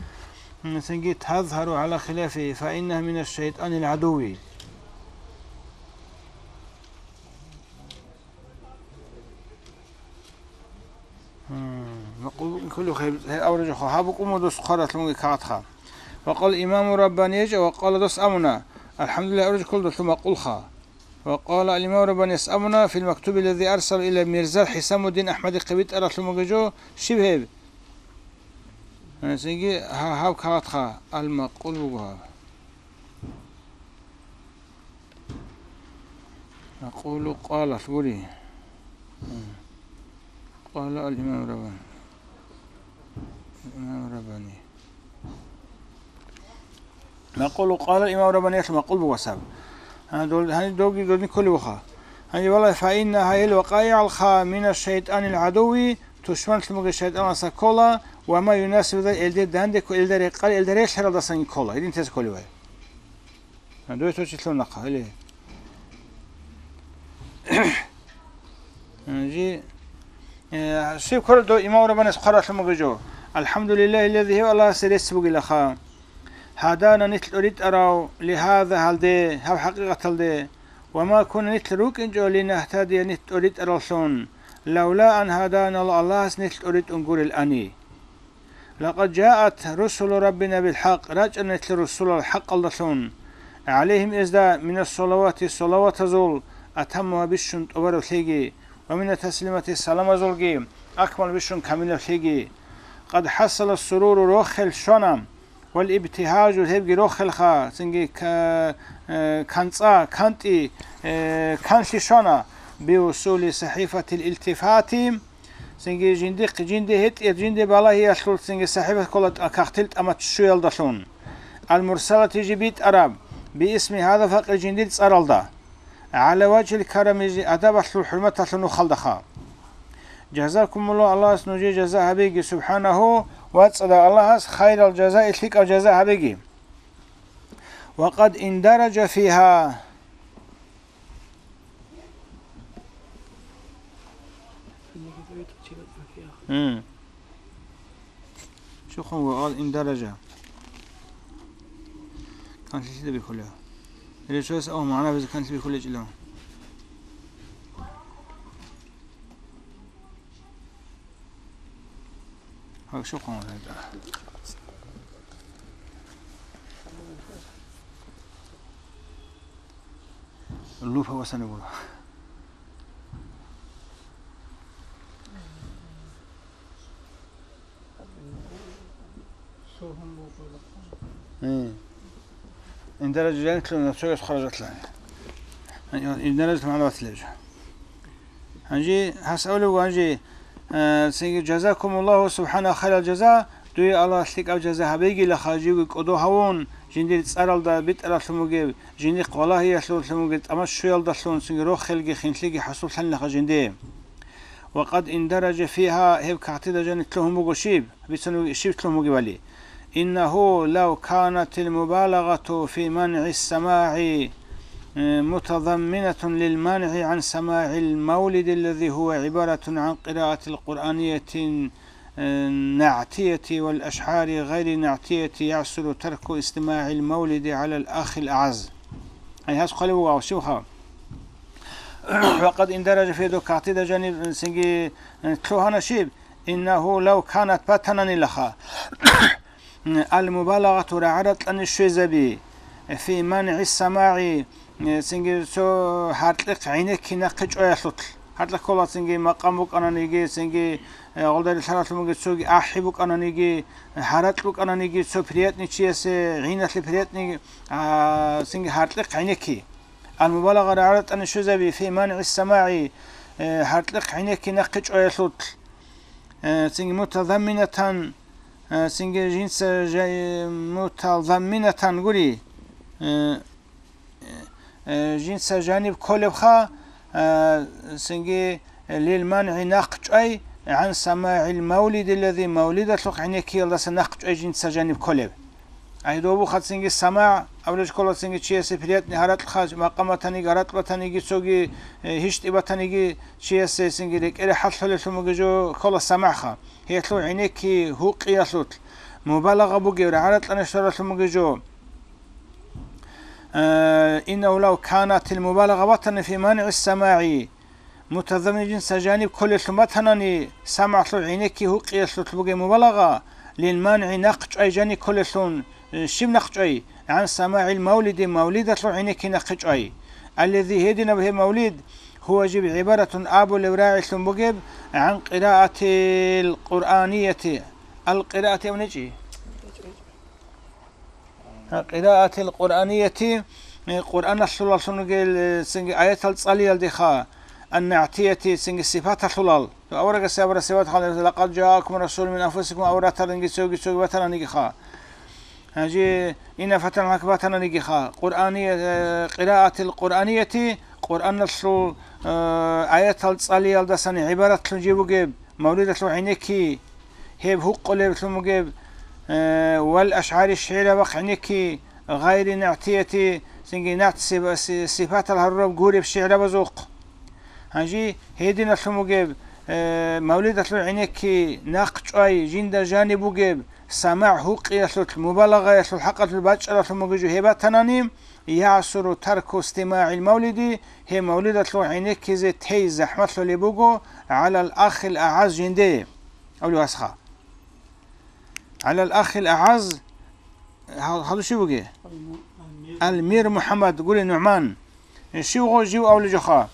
تظهر على خلافه فإنها من الشيطان العدوي. كل خير هي أورج خهابكم ودوس خرط لمجي كاتخا وقال الإمام الرباني وقال دوس أمنا. الحمد لله أورج كل دوس ثم قل خا. وقال الإمام الرباني يسأمنا في المكتوب الذي أرسل إلى ميرزا حسام الدين أحمد قبيت أرسل مجيجو شبه. سيجي ها هاو كاتخا المقول بوها نقول قال ثوري قال الإمام الرباني الإمام الرباني نقول قال الإمام الرباني يسمى قل بوساب هذول هني دوغي دول كل وخا. هنجي والله فإنها هي الوقائع الخا من الشيطان العدوي تشمل تمغ الشيطان سكولا وما يناسب ذا إلدي دهندك إلدي قال إلدي ريش حرا دسان كولا. إدين تز كولي واي دوي توشي تلو نقا. إلي. نجي شيب كل دو إمام سبحانه وتعالى جو. الحمد لله الذي هو الله سريس بقي لخا هدانا نتل أريد أراو لهذا هل دي؟ هاو حقيقة هل دي؟ وما كنا نتل روك إنجو لنهتدي نتل أريد أرسون لولا أن هدانا الله الله نتل أريد أنقول الأني. لقد جاءت رسل ربنا بالحق رجع نتل رسول الحق الله عليهم إزدا من الصلوات الصلوات زول. أتمها بشن أبرو ومن التسليمة السلام زولجي أكمل بشن كامل ثيجي قد حصل السرور روخل شونم والابتهاج هبجي روخل خا سنجي كانصا كانتي كانشي شونا بوصول صحيفة الالتفات. سنجي جندق جندي هت جندي بالا هي شلول سنجي صحيفة كولت أكاختلت أما تشويل دشون المرسلة جبيت أراب باسم هذا فقر جندي تسأرل على وجه الكرم أدب أصل حرمة أصل خلدخا. جزاكم الله. الله سنجي جزاء هبيجي سبحانه واتسأل الله خير الجزاء لك الجزاء هبيجي وقد اندرج فيها
إنك دوي توجه الأخير
مم. شو هو قال اندرج كانت لي بكلها اللي شو اسمه معنا بس كانت لي بكل جلهم شو قام هذا اللوفة وسنقول
صوهم وقول
إيه. اندرج جانت له نفسه خرجت له يعني اندرجت مع الوقت لجه هنجي هسأله وهنجي جزاكم الله سبحانه خير الجزاء. دوي الله سليك أو جزاء هبيجي لخاجي قدو هون جندي تسأل دا بيت أرى ثموجي جندي قولا هي سلول ثموجي أما شو يلدا سلون سيجي روح خلقي خنسلقي حصول حل لخا جندي وقد اندرج فيها هب كعتيدة جنت لهم مقشيب بيسنو شيب لهم مقبلي إنه لو كانت المبالغة في منع السماع. آه، متضمنة للمنع عن سماع المولد الذي هو عبارة عن قراءة القرآنية نعتية والأشعار غير نعتية يعسر ترك استماع المولد على الأخ الأعز. أي قالوا واو شوها وقد اندرج في كعتيدة جانب سنجي تلوهنا شيب إنه لو كانت باتنا لخا. المبالغة رعرت أن الشيزبي في منع السماع سینگی سو هر لک عینه کی نکچ آیا سوت هر لک کلا سینگی مقام بک آنان یگی سینگی اول داری سرعت مگه سو گی آحی بک آنان یگی حرات بک آنان یگی سو پریت نیچیه سه عینه سی پریت نی سینگی هر لک عینه کی آن مبالا غر آن شو زبی فی من عیسماعی هر لک عینه کی آیا سوت سینگی متضمنه تن سینگی جنس جای متضمنه تن گری جنس جانب كلبخا سنجي للمنع نقج أي عن سماع المولد الذي مولد لق عنيك يلا سنقج أي جنس جانب كلب أي دوبو خد سنجي سماع أولج كل سنجي شيء سفريات نهارات الخاج مقامة تاني غرات بتاني سوغي هشت إبا تاني شيء سنجي لك إلى حصل لسمجو كل سماع خا هي تلو عينيك هو قياسوت مبالغة بوجي ورعالت أنا شرط مجو آه إنه لو كانت المبالغة بطن في منع السماع متضمن جنس جانب كل مثلا سمع عينيك هو بوجي مبالغة للمانع نقج أي جانب كل شم نقج أي؟ عن سماع المولد مولدة عينيك نقج أي. الذي هدنا به مولد هو جب عبارة أبو الوراعي بوجب عن قراءة القرآنية. القراءة ونجي قراءة القرآنية قرآن الصلاة سنجي سنجي آيات الصالية الدخاء النعتية سنجي صفات الصلاة أورق السابرة صفات خالد لقد جاءكم رسول من أنفسكم أورا ترنجي سوقي بتنا نجي خا. هجي إن فتنا لك بتنا نجي خا. قرآنية قراءة القرآنية قرآن الصلاة آيات الصالي الدسني عبارة تنجيبوجب مولد عينكي هيب هو قلب ثمجب والأشعار الشعر وقعنكي غير نعتيتي سنجي نعت صفات الهرب قوري بشعر بزوق. هنجي هيدنا ثمجب مولد عينكي ناقش أي جند جانبوجب سماع حق يسلط مبالغة يسلط حقة البشر ثمجب هبات تنانيم يعصر ترك استماع المولد هي مولدة لو عينك زي تي زحمة لو لبوغو على الأخ الأعز جندي. أولو أسخا على الأخ الأعز. هذا شو بقي؟ المير محمد. قولي نعمان. شو غو جيو أولو جخا؟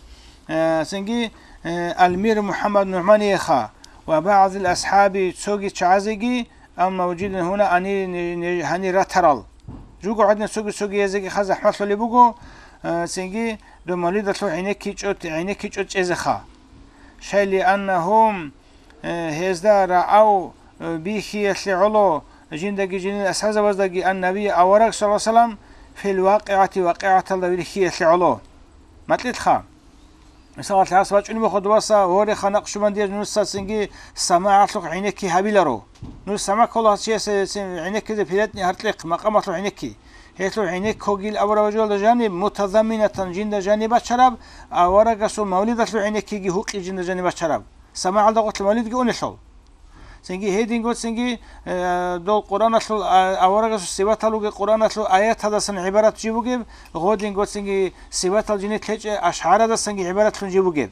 آه سنجي آه المير محمد نعمان يخا. وبعض الأصحاب تسوقي تشعزقي أم موجود هنا أني هني رترال. جوگو عدنا سوگو سوگو یزگی خز أحمد للی بگو سنگی دو مالي دلو عينيكي جوت عينيكي جوت جزخا شي لأنهم هزدا رأوا بيخي يسلي علو جندگي جنين أساز وزدگي النبي أورك صلى الله عليه وسلم في الواقعة واقعة الله بيخي يسلي علو متلت خام مثلا تلاس باج علم خود واسا وري خنق شمن دير نص سنجي سماع لك عينك هابيلرو نص سماع كل شيء عينك ذي بيرتني هرتلق مقام لك عينك هيتلو عينك كوجيل أول وجول جانب متضمنة جند جانب شراب أورا قصو مولد عينك يجي هوك جند جانب شراب سماع لغة المولد Çünkü heading o çünkü dol Kur'an asıl avaraga sivat aluge Kur'an asıl ayet hadasın ibaret cibu geb. Hoding o çünkü sivat al cinet leç aşhar hadasın ki ibaret lun cibu geb.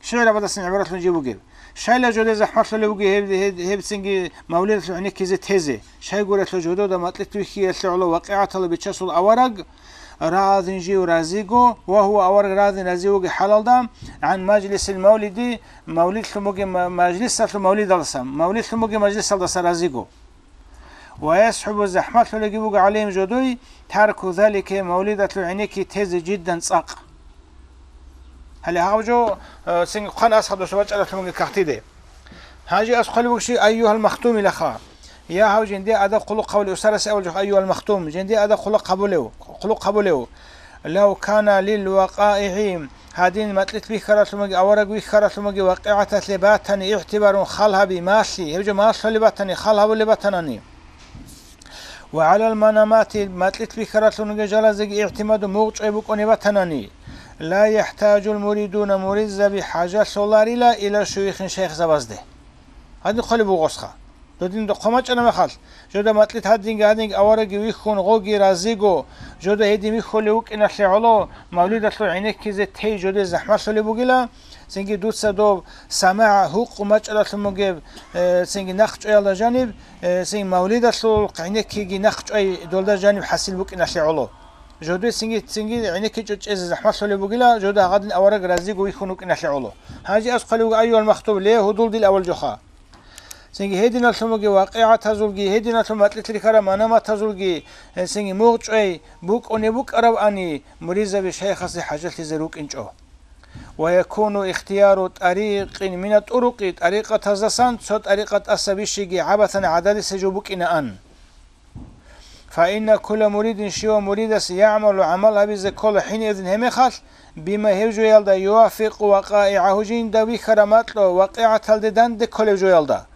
Şiir hadasın ibaret lun cibu geb. Şayla jode zahmet lu ge hep hep çünkü mevlid hani kizi tezi. Şay guret lu jode da matlet ki yesulu vakiat alu biçasul avarag. راض جي ورازيجو وهو أور راض نزيوج حلال دام عن مجلس المولد مولد ثموج مجلس المولد الصم مولد ثموج مجلس الدس رازيجو ويسحب الزحمة لجيبوج عليهم جدوي ترك ذلك مولدة عينيك تهز جدا صق هل هاوجو سين قن أصحاب سواج على ثموج كحتيده هاجي أسخل وشي أيها المختوم لخا. يا هاو جندي أدا قلق قول أسرس أول أيها المختوم. جندي أدا قلق قبله قلق قبله لو كان للوقائع هادين متلت بي خرط لمجي أورق بي خرط لمجي واقعة لباتني اعتبار خلها بماشي. يبجو ماشي لباتني خلها لباتنني. وعلى المنامات متلت بي خرط لمجي جلزق اعتماد موقع بكوني باتنني. لا يحتاج المريدون مريد بحاجة سولار إلى شيخ شيخ زبازده. هذا قلب غصخة. დოდინდო ხომაჭანა მახალ ჟოდა მატლი თადინგ ადინგ ავარეგი ვიხონ ღოგი რაზიგო ჟოდა ედი მიხოლე უკინა ხეოლო მავლიდათლო ინეკიზე თეი ჟოდე ზაჰმასოლე ბუგილა. სინგი დუცადო სამა ჰუყ მაჭალათლო მოგებ სინგი ნახჭეალა ჟანიბ სინგი მავლიდათლო ყინეკიგი ნახჭეი დოლდა ჟანიბ ჰასილ ბუკინა ხეოლო ჟოდე სინგი სინგი ინეკი ჭჭეზე ზაჰმასოლე ბუგილა ჟოდა აღადინ ავარეგი რაზიგო ვიხონ უკინა ხეოლო ჰაჯი ასხალუ აიო ალ მახტუბ ლე ჰუდულ დილ ავალ ჯოხა. هدينا ثم اتلتري خرا منما تزولگي سنگي موچوي بوك اوني بوك ارب اني مريزة بشيخ سي حاجة زروك انچو ويكون اختيار طريق من الطرق طريقة تزسان سو طريقة أسبيشيجي عبثا عدد سجوبك إن أن فإن كل مريد شو مريد يعمل عملها بز كل حين إذن هم خال بما هيجو يلدا يوافق وقائعه جين دوي خرمات لو واقعة تلددن دي كل جو يلدا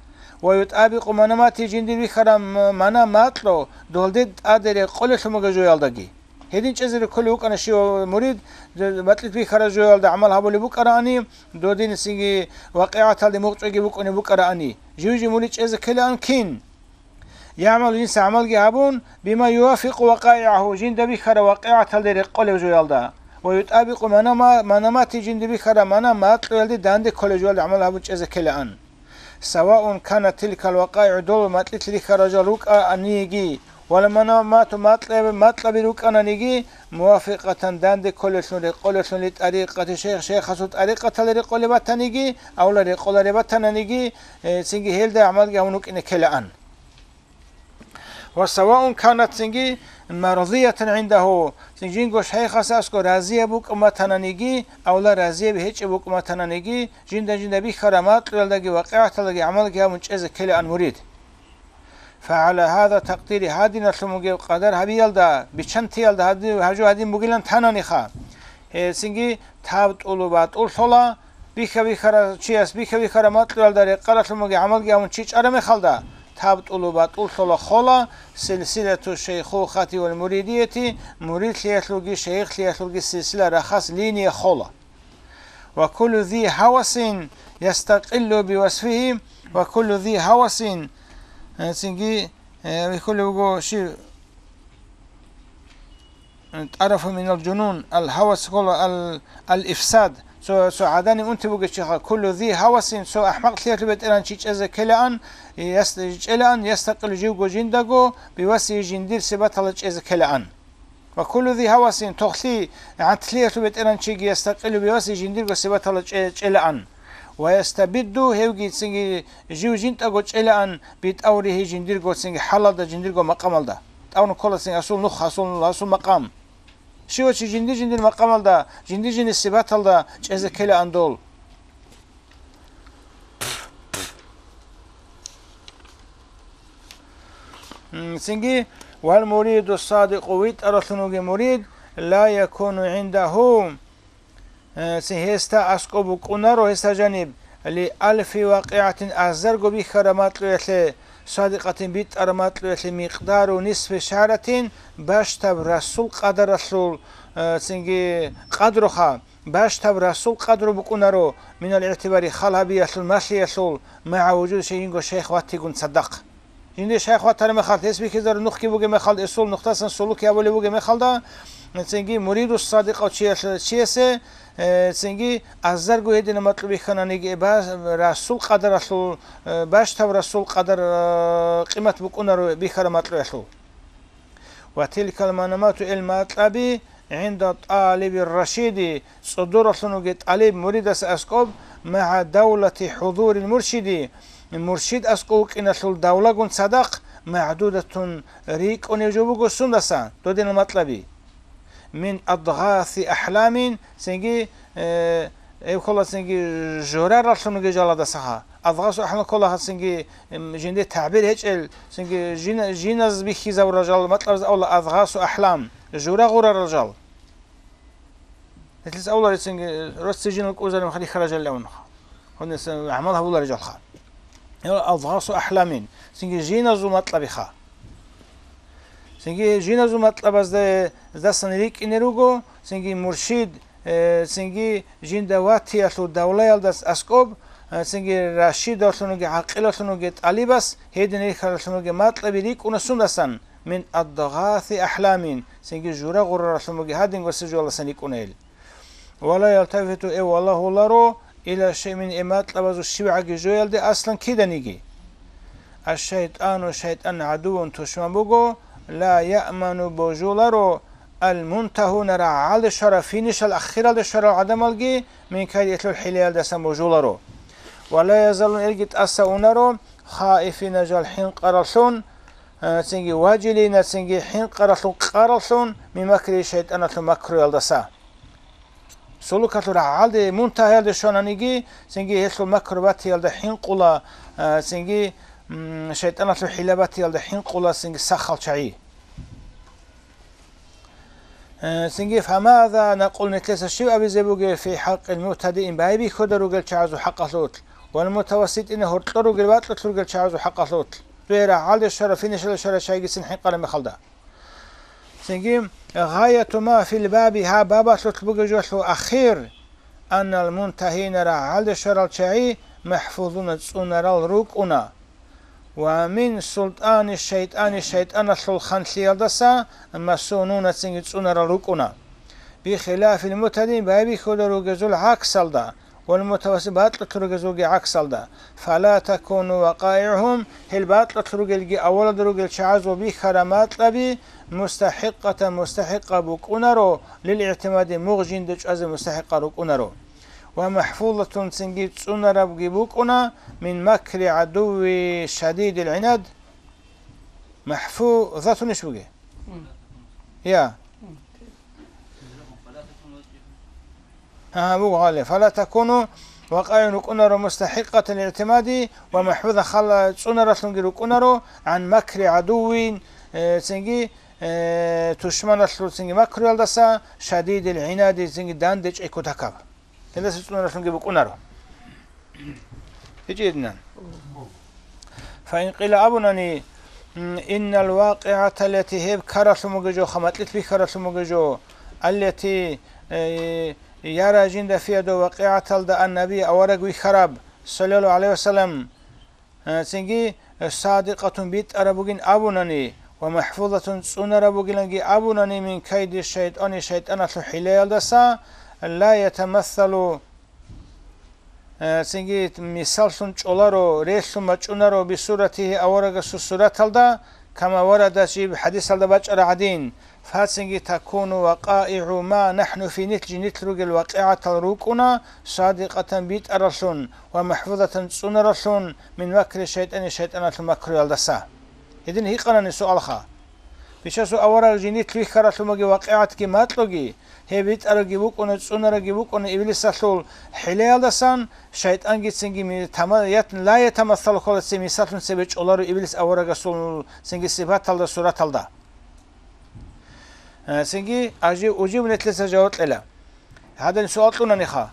ويطابق منامات جندي بخرم منا ماتلو دولدد آدري قول شمغ جويالدگي هدين چزر كل وك أنا شي مريد مطلب في خرج جويال عمل هبول بقراني دودين سيغي واقعه تل موقعي بقوني بقراني جوجي مريد چز كلان كين يعمل جنس عمل جابون بما يوافق وقائعه جند بخر واقعه تل قول جويالدا ويطابق منما منامات جند بخر منا ماتلو يلدي داند كل جويال عمل هبول چز كلان سواء كانت تلك الوقائع دول مطلت لك رجل ركع أنيجي مات مطلب مطلب ركع أنيجي موافقة داند كل سنة قول سنة طريقة شيخ شيخ سو طريقة لرقول باتنيجي أو لرقول باتنيجي سنجي هيل ده عمل جاونك إن كلا أن وسواء كانت سنجي مرضية عنده سنجين قوش حي خساس قو رازية بوك متنانيجي أو لا رازية بهيج بوك متنانيجي جندا جندا بي خرمات للاقي وقعت للاقي عمل قيا منشأز كلا عن مريد فعلى هذا تقديري هادي نتلمجي قدر هبي يلدا بشنت يلدا هادي هجو هادي مقلن تناني خا سنجي تابت أولوبات أولثلا بيخا بيخا شياس بيخا بيخا رمات للاقي قالت لمجي عمل قيا منشيج أرمي خلدا تابطلب طول خلا سلسلة الشيخوخة والمريدية مريد ليتلقي شيخ ليتلقي سلسلة رخص ليني خلا وكل ذي هوس يستقل بوصفه وكل ذي هوس سنجي وكل شيء تعرف من الجنون الهوس الإفساد سو سو عداني بوجه شيخ كل ذي هوس سو أحمق ثيات بيت ايران شيء از كلان يستجلان يستقل جو جندغو بوسي جندير سبت لج از كلان وكل ذي هوس تخلي عتلية بيت ايران شيء يستقل بوسي جندير سبت لج كلان ويستبد هيوجي سنجي جو جنت اگو چلان بيت أوري جندير گو سنجي حلال دا جندير گو مقام دا اون كل سنجي أصول نخ اصول أصول مقام. شو چی جندي جندي مقام دا جندي جندي سبات دا چز کله اندول سنجي والمريد الصادق ويت أرثنوج مريد لا يكون عنده سهستا أسقب قنر وهستا جانب لألف واقعة أزرق بخرمات ليثل صادقة بيت أرمات ليثل مقدار نصف شعرة باشتب رسول قدر رسول سنجي قدرها باشتب رسول قدر بقنرو من الاعتبار خلها بيثل ماشي يثل مع وجود شيء شيخ واتيقون صدق. جنده شيخ واتر مخالد اسمي كذا نخكي بوجه مخالد اصول نقطة سلوك يا ولي بوجه مخالد سنجي مريد الصادق أو چیسه سنگی از در گوهی دین مطلبی خنانیگی باز رسول قدر رسول باش تو رسول قدر قیمت بکنه رو بیخر مطلب رسول و تلك المنامات المطلبی عند طالب الرشيد صدور رسولك طالب مريد أسكوب مع دولة حضور المرشد المرشد أسكوب إن الدولة قن صدق معدودة ريك أن يجوبك السندسان دو دين المطلبي من أضغاث أحلام سنجي أي كل سنجي جورا رسم جالا دسها أضغاث أحلام كلها سنجي جندي تعبير هيك سنجي جين جينز بخيزة الرجال مطلب أولا أضغاث أحلام. جورا غور الرجال مثل أولا سنجي رست جين الكوزر مخلي خرج اللون هون عملها أولا رجال خا. أضغاث أحلام سنجي خا جینا زو از ده دستان ریک اینروگو سنگی مرشید سنگی جین دواتی اصلو دوله یال دست اسکوب سنگی رشید اصلونوگی عقل اصلونوگی طالب است هیدن ریک اصلونوگی مطلب ریک اونسون دستان من الضغاث احلامين سنجي جورا غرر اصلونوگی هادين وسجو الله سنیک اونیل ولا يلتفت اي والله لارو إلى شيء من امات لبزو الشبع جويل دي أصلا كده نيجي الشيطان والشيطان عدو تشمن بوغو لا يأمن بوجولارو المنتهون را عال شرا فينش الأخيرة لشرا عدم الجي من كيد يتلو الحليال دسم بوجولارو ولا يزالون إلجت أساونارو خائفين جال حين قرصون تنجي واجلين تنجي حين قرصون قرصون من مكر الشيطان مكر يلدسا سلوكات را عال منتهى لشانانيجي تنجي يتلو مكر بات يلد حين قلا تنجي قلا تنجي سخل شعيه سنجي فماذا نقول نتلس الشيء أبي زبوغي في حق المبتدئين بايبي خدرو شعزو حق صوت والمتوسط إنه هرطلو قل باتلو شعزو حق صوت دويرا عالد الشرفين شل الشرف شايقي سنحين قلم خلدا سنجي غاية ما في الباب ها بابا تطلبو جوشلو أخير أن المنتهين را عالد الشرف شاي محفوظون تسون الروك أنا ومن سلطان الشيطان الشيطان الخلخان سيالدسا مسونون تسنجي تسونر ركونا. بخلاف المتدين بابي خدرو جزول عكس الدا والمتوسط باطل ترجزوجي عكس الدا فلا تكون وقائعهم هل باطل ترجلجي أول درجل شعزو بخرمات لبي مستحقة مستحقة بكونرو. للإعتماد مغجين دج أز مستحقة ركونرو. ومحفوظة سنجيت سنرب جيبوكنا من مكر عدو شديد العناد. محفوظة نشبقي. يا. ها بو غالي. فلا تكونوا وقاين كنر مستحقة الاعتماد ومحفوظة خلا سنرة لنجر كنر عن مكر عدو آه، سنجي آه، تشمل سنجي مكر يلدسا شديد العناد سنجي داندج إكو تكاب. تندس تسون رسم جب قنارو يجي فإن قيل أبناني إن الواقعة التي هي كرس مججو خمت في كرس مججو التي يرى جند فيها دو واقعة لدى النبي أورق خراب صلى الله عليه وسلم سنجي صادقة بيت أربوغين أبناني ومحفوظة سنة أربوغين أبناني من كيد الشيطان الشيطان حلال دسا لا يتمثل سنجي مثال سن چولارو ريسو مچونارو بصورته أورغ سورة الدا كما ورد في حديث الدا بچر عدين. فاتسنجي تكون وقائع ما نحن في نتج نتلوج الواقعة الروكونا صادقة بيت أرسون ومحفوظة سنرسون من مكر الشيطان الشيطان المكر الدسا إذن هي قرن سؤال خا. بيشاسو أورا جيني تلوي خرا سلمجي واقعات كي ماتلوجي هي بيت أرجي بوكون تسونرجي بوكون إبليس سلول حلال دسان شيطان جيت سنجي مي تما يت لا يتمثل خالص سمي سلون سبيج أولارو إبليس أورا جسول سنجي صفات تلدا سورة تلدا سنجي أجي أجيب نتلسة جوات للا هذا السؤال لنا نخا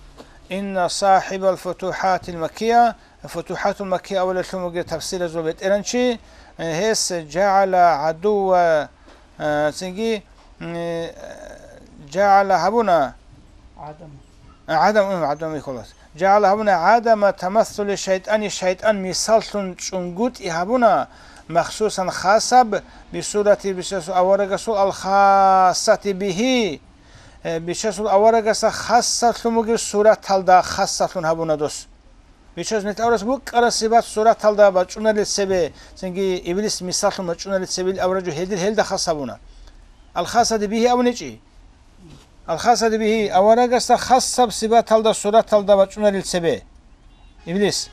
إن صاحب الفتوحات المكية الفتوحات المكية أول شو تفسير زوبيت إيرانشي هس جعل عدو سنجي جعل هبنا.
عدم.
عدم إيه، عدم إيه، خلاص. جعل هبنا عدم تمثل الشيطان الشيطان مثال شنغوت يهبنا إيه مخصوصا خاصب بصورة بشسو أورغسو الخاصة به. بشسو أورغس خاصة لمغي صورة تلدا خاصة هبنا دوس. بشوز نتأورس بو قرصيبات صورة تلدا بچونا لتسبي سنجي إبليس مثال لما چونا لتسبي الأورجو هيدر هيل دا خاصة بنا الخاصة به أو نجي الخاصة به أولا قصد خاصة بصفات هل دا صورة هل دا بچونا للسبه إبليس.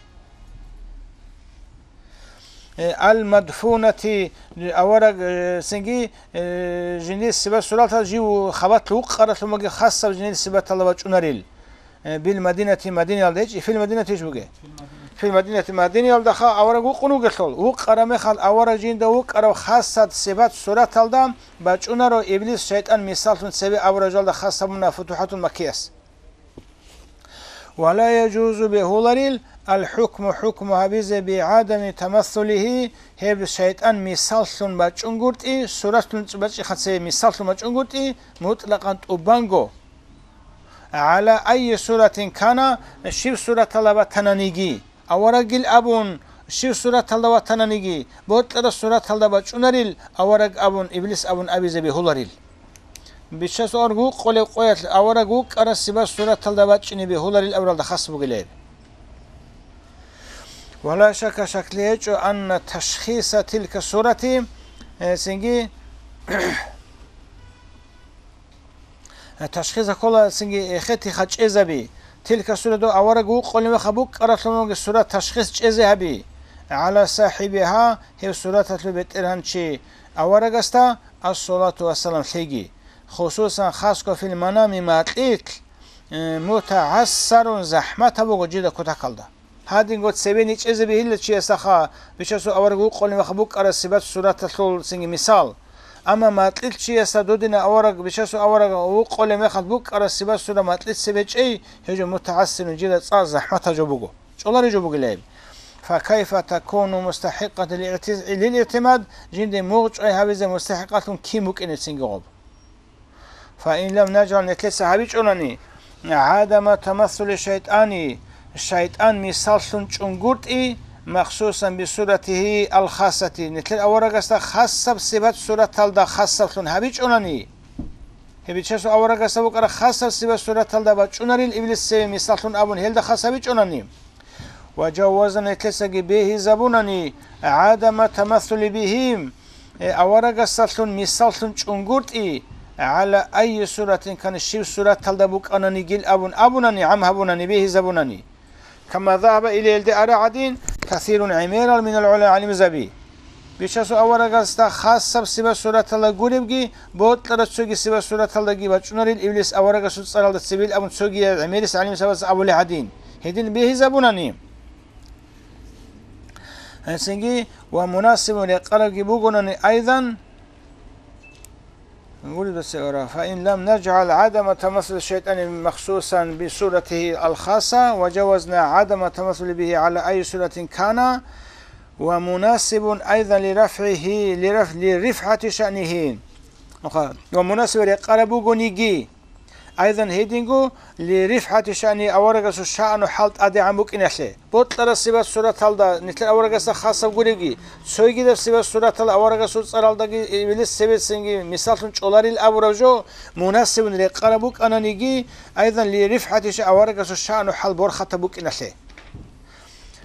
المدفونة أورق سنجي جنيس سبا سلطة جيو خبات لوقرة لما خاصة بجنيس سبا طلبة جنريل بالمدينة مدينة لديج في المدينة تيجوغي في المدينة مدينة الدخا أورا وقنو قتل. وقرا مخال أورا جين ده وقرا خاصة سبات سورة الدم بچونا رو إبليس شيطان مثال سبي أورا جل خاصة من فتوحات المكيس ولا يجوز بهولريل الحكم حكم هبيز بعدم تمثله. هب الشيطان مثال بچونغورتي سورة بچ خاصة مثال بچونغورتي مطلقا تبانغو على أي سورة كان شيف سورة الله تنانيجي اورا گل ابون شیر صورت تلده و تننگی بود تر صورت تلده با چونریل اورا ابون ابلیس ابون ابی زبی هولاریل بیشتر سرگو قل قویت اورا گو کار سیب صورت تلده با چنی به هولاریل اورا دخاس بگلیب ولا شك شكليه ان تشخيص تلك الصورة سنجي تشخيص كل سنجي ختي خش ازبي تلك السورة دو أورا جو قول ما خبوك قرأت السورة تشخيص إزهبي على صاحبها هي سورة تلبت إرهن شي أورا جستا الصلاة والسلام ثيجي خصوصا خاص في المنام ما تليك متعسر زحمة أبو جيدا كتا كالدا. هادين قد سبين إيش إزبي هلا شي أسخا بيشاسو أورا جو قول ما خبوك قرأ سبات سورة تلول سنجي مثال. اما ماتلت چی است دودین اورگ بشس اورگ أو قول میخواد بوک ار سیبا سودا ماتلت سبچی هجو متعسن جدا صار زحمت جو بگو چولار جو بگو لیب فكيف تكون مستحقة للاعتماد جند موج اي هاوز مستحقة كي ممكن تسنجوب فإن لم نجعل نتلس هابي چولاني عدم تمثل الشيطاني الشيطان مثال چونگورت اي مخصوصا بصورته الخاصة نتل أورق است خاصة بصفات صورة تلدا خاصة فلون هبيج أناني هبيج شو أورق است بكرة خاصة بصفات صورة تلدا بچوناري الإبليس سوي مثال فلون أبون هلدا خاصة بيج أناني وجوزا نتلسج به زبونني عدم تمثل بهم أورق است فلون مثال فلون چونگورت على أي صورة كان الشيء صورة تلدا بك أناني جل أبون أبونني عم هبونني به زبونني كما ذهب إلى الدار عدين كثير عمير من العلماء علم زبي بيشاسو أورا قاستا خاصة بسبب سورة الله قولبجي بود لرسوجي سبب سورة الله جي بچونر الإبليس أورا قاسو تصال الله سبيل أبن سوجي عمير علم سبب أبو لحدين هدين به زبوناني سنجي ومناسب لقرق بوغنني أيضا ولد السيارة فإن لم نجعل عدم تمثل الشيطان مخصوصا بصورته الخاصة وجوزنا عدم تمثل به على أي صورة كان ومناسب أيضا لرفعه لرفع لرفعة شأنه. ومناسب لقربو نيجي أيضا هيدينغو لرفعة شأن أورغس الشأن حالت أدي عمك إنحلي بوتلر سيبا سورة تلدا نتل أورغس خاصة غوريغي سويغي در سيبا سورة تل أورغس صرالداغي إبليس سيبا سنغي مثال تنچولاري الأورجو مناسب لقربوك أنا نيجي أيضا لرفعة شأن أورغس الشأن حال بورخة بوك إنحلي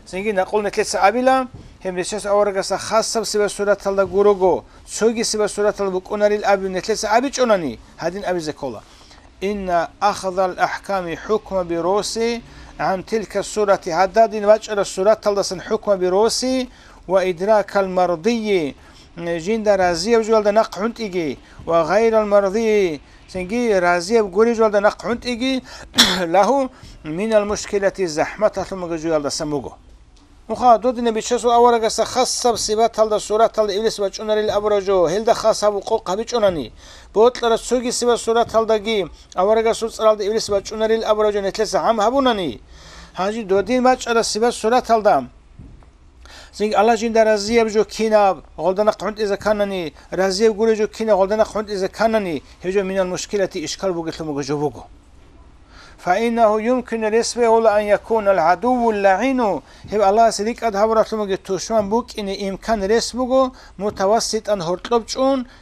سنگی نقول نتلس عبیلا هم نشس اورگس خاصة سبا سورة تلدا غوروغو سويغي سبا سورة تلدا بوكوناري الأبي نتلس عبي چوناني هادين أبي زكولا إن أخذ الأحكام حكم بروسي عن تلك السورة عداد وجه السورة تلدسن حكم بروسي وإدراك المرضي جين رازية بجوال نق حنت إيجي وغير المرضي سنجي رازية بقولي جوال نق حنت إيجي له من المشكلة زحمة ثم جوال مخاطو دي نبي تشسو أورق سخصب سبات هل دا سورات هل دا إبليس بچون ريل أبرجو هل دا خاصة وقوق بچوناني بوت لرا سوغي سبا سورات هل دا جي أورق سورت هل دا إبليس بچون ريل أبرجو نتلس عام هبوناني هنجی دو دین بچ على سبات سورات هل دا زنگ الله جین در رازیه جو کینا غلدن قوند از کانانی رازیه گوره جو کینا غلدن قوند از کانانی هجو من المشکلتی اشکال بگتلو مگجو بگو فإنه يمكن نسبه أن يكون العدو اللعين هب الله سليك أد هبرت لما توشمان بوك إن إمكان رسبه متوسط أن هرطلب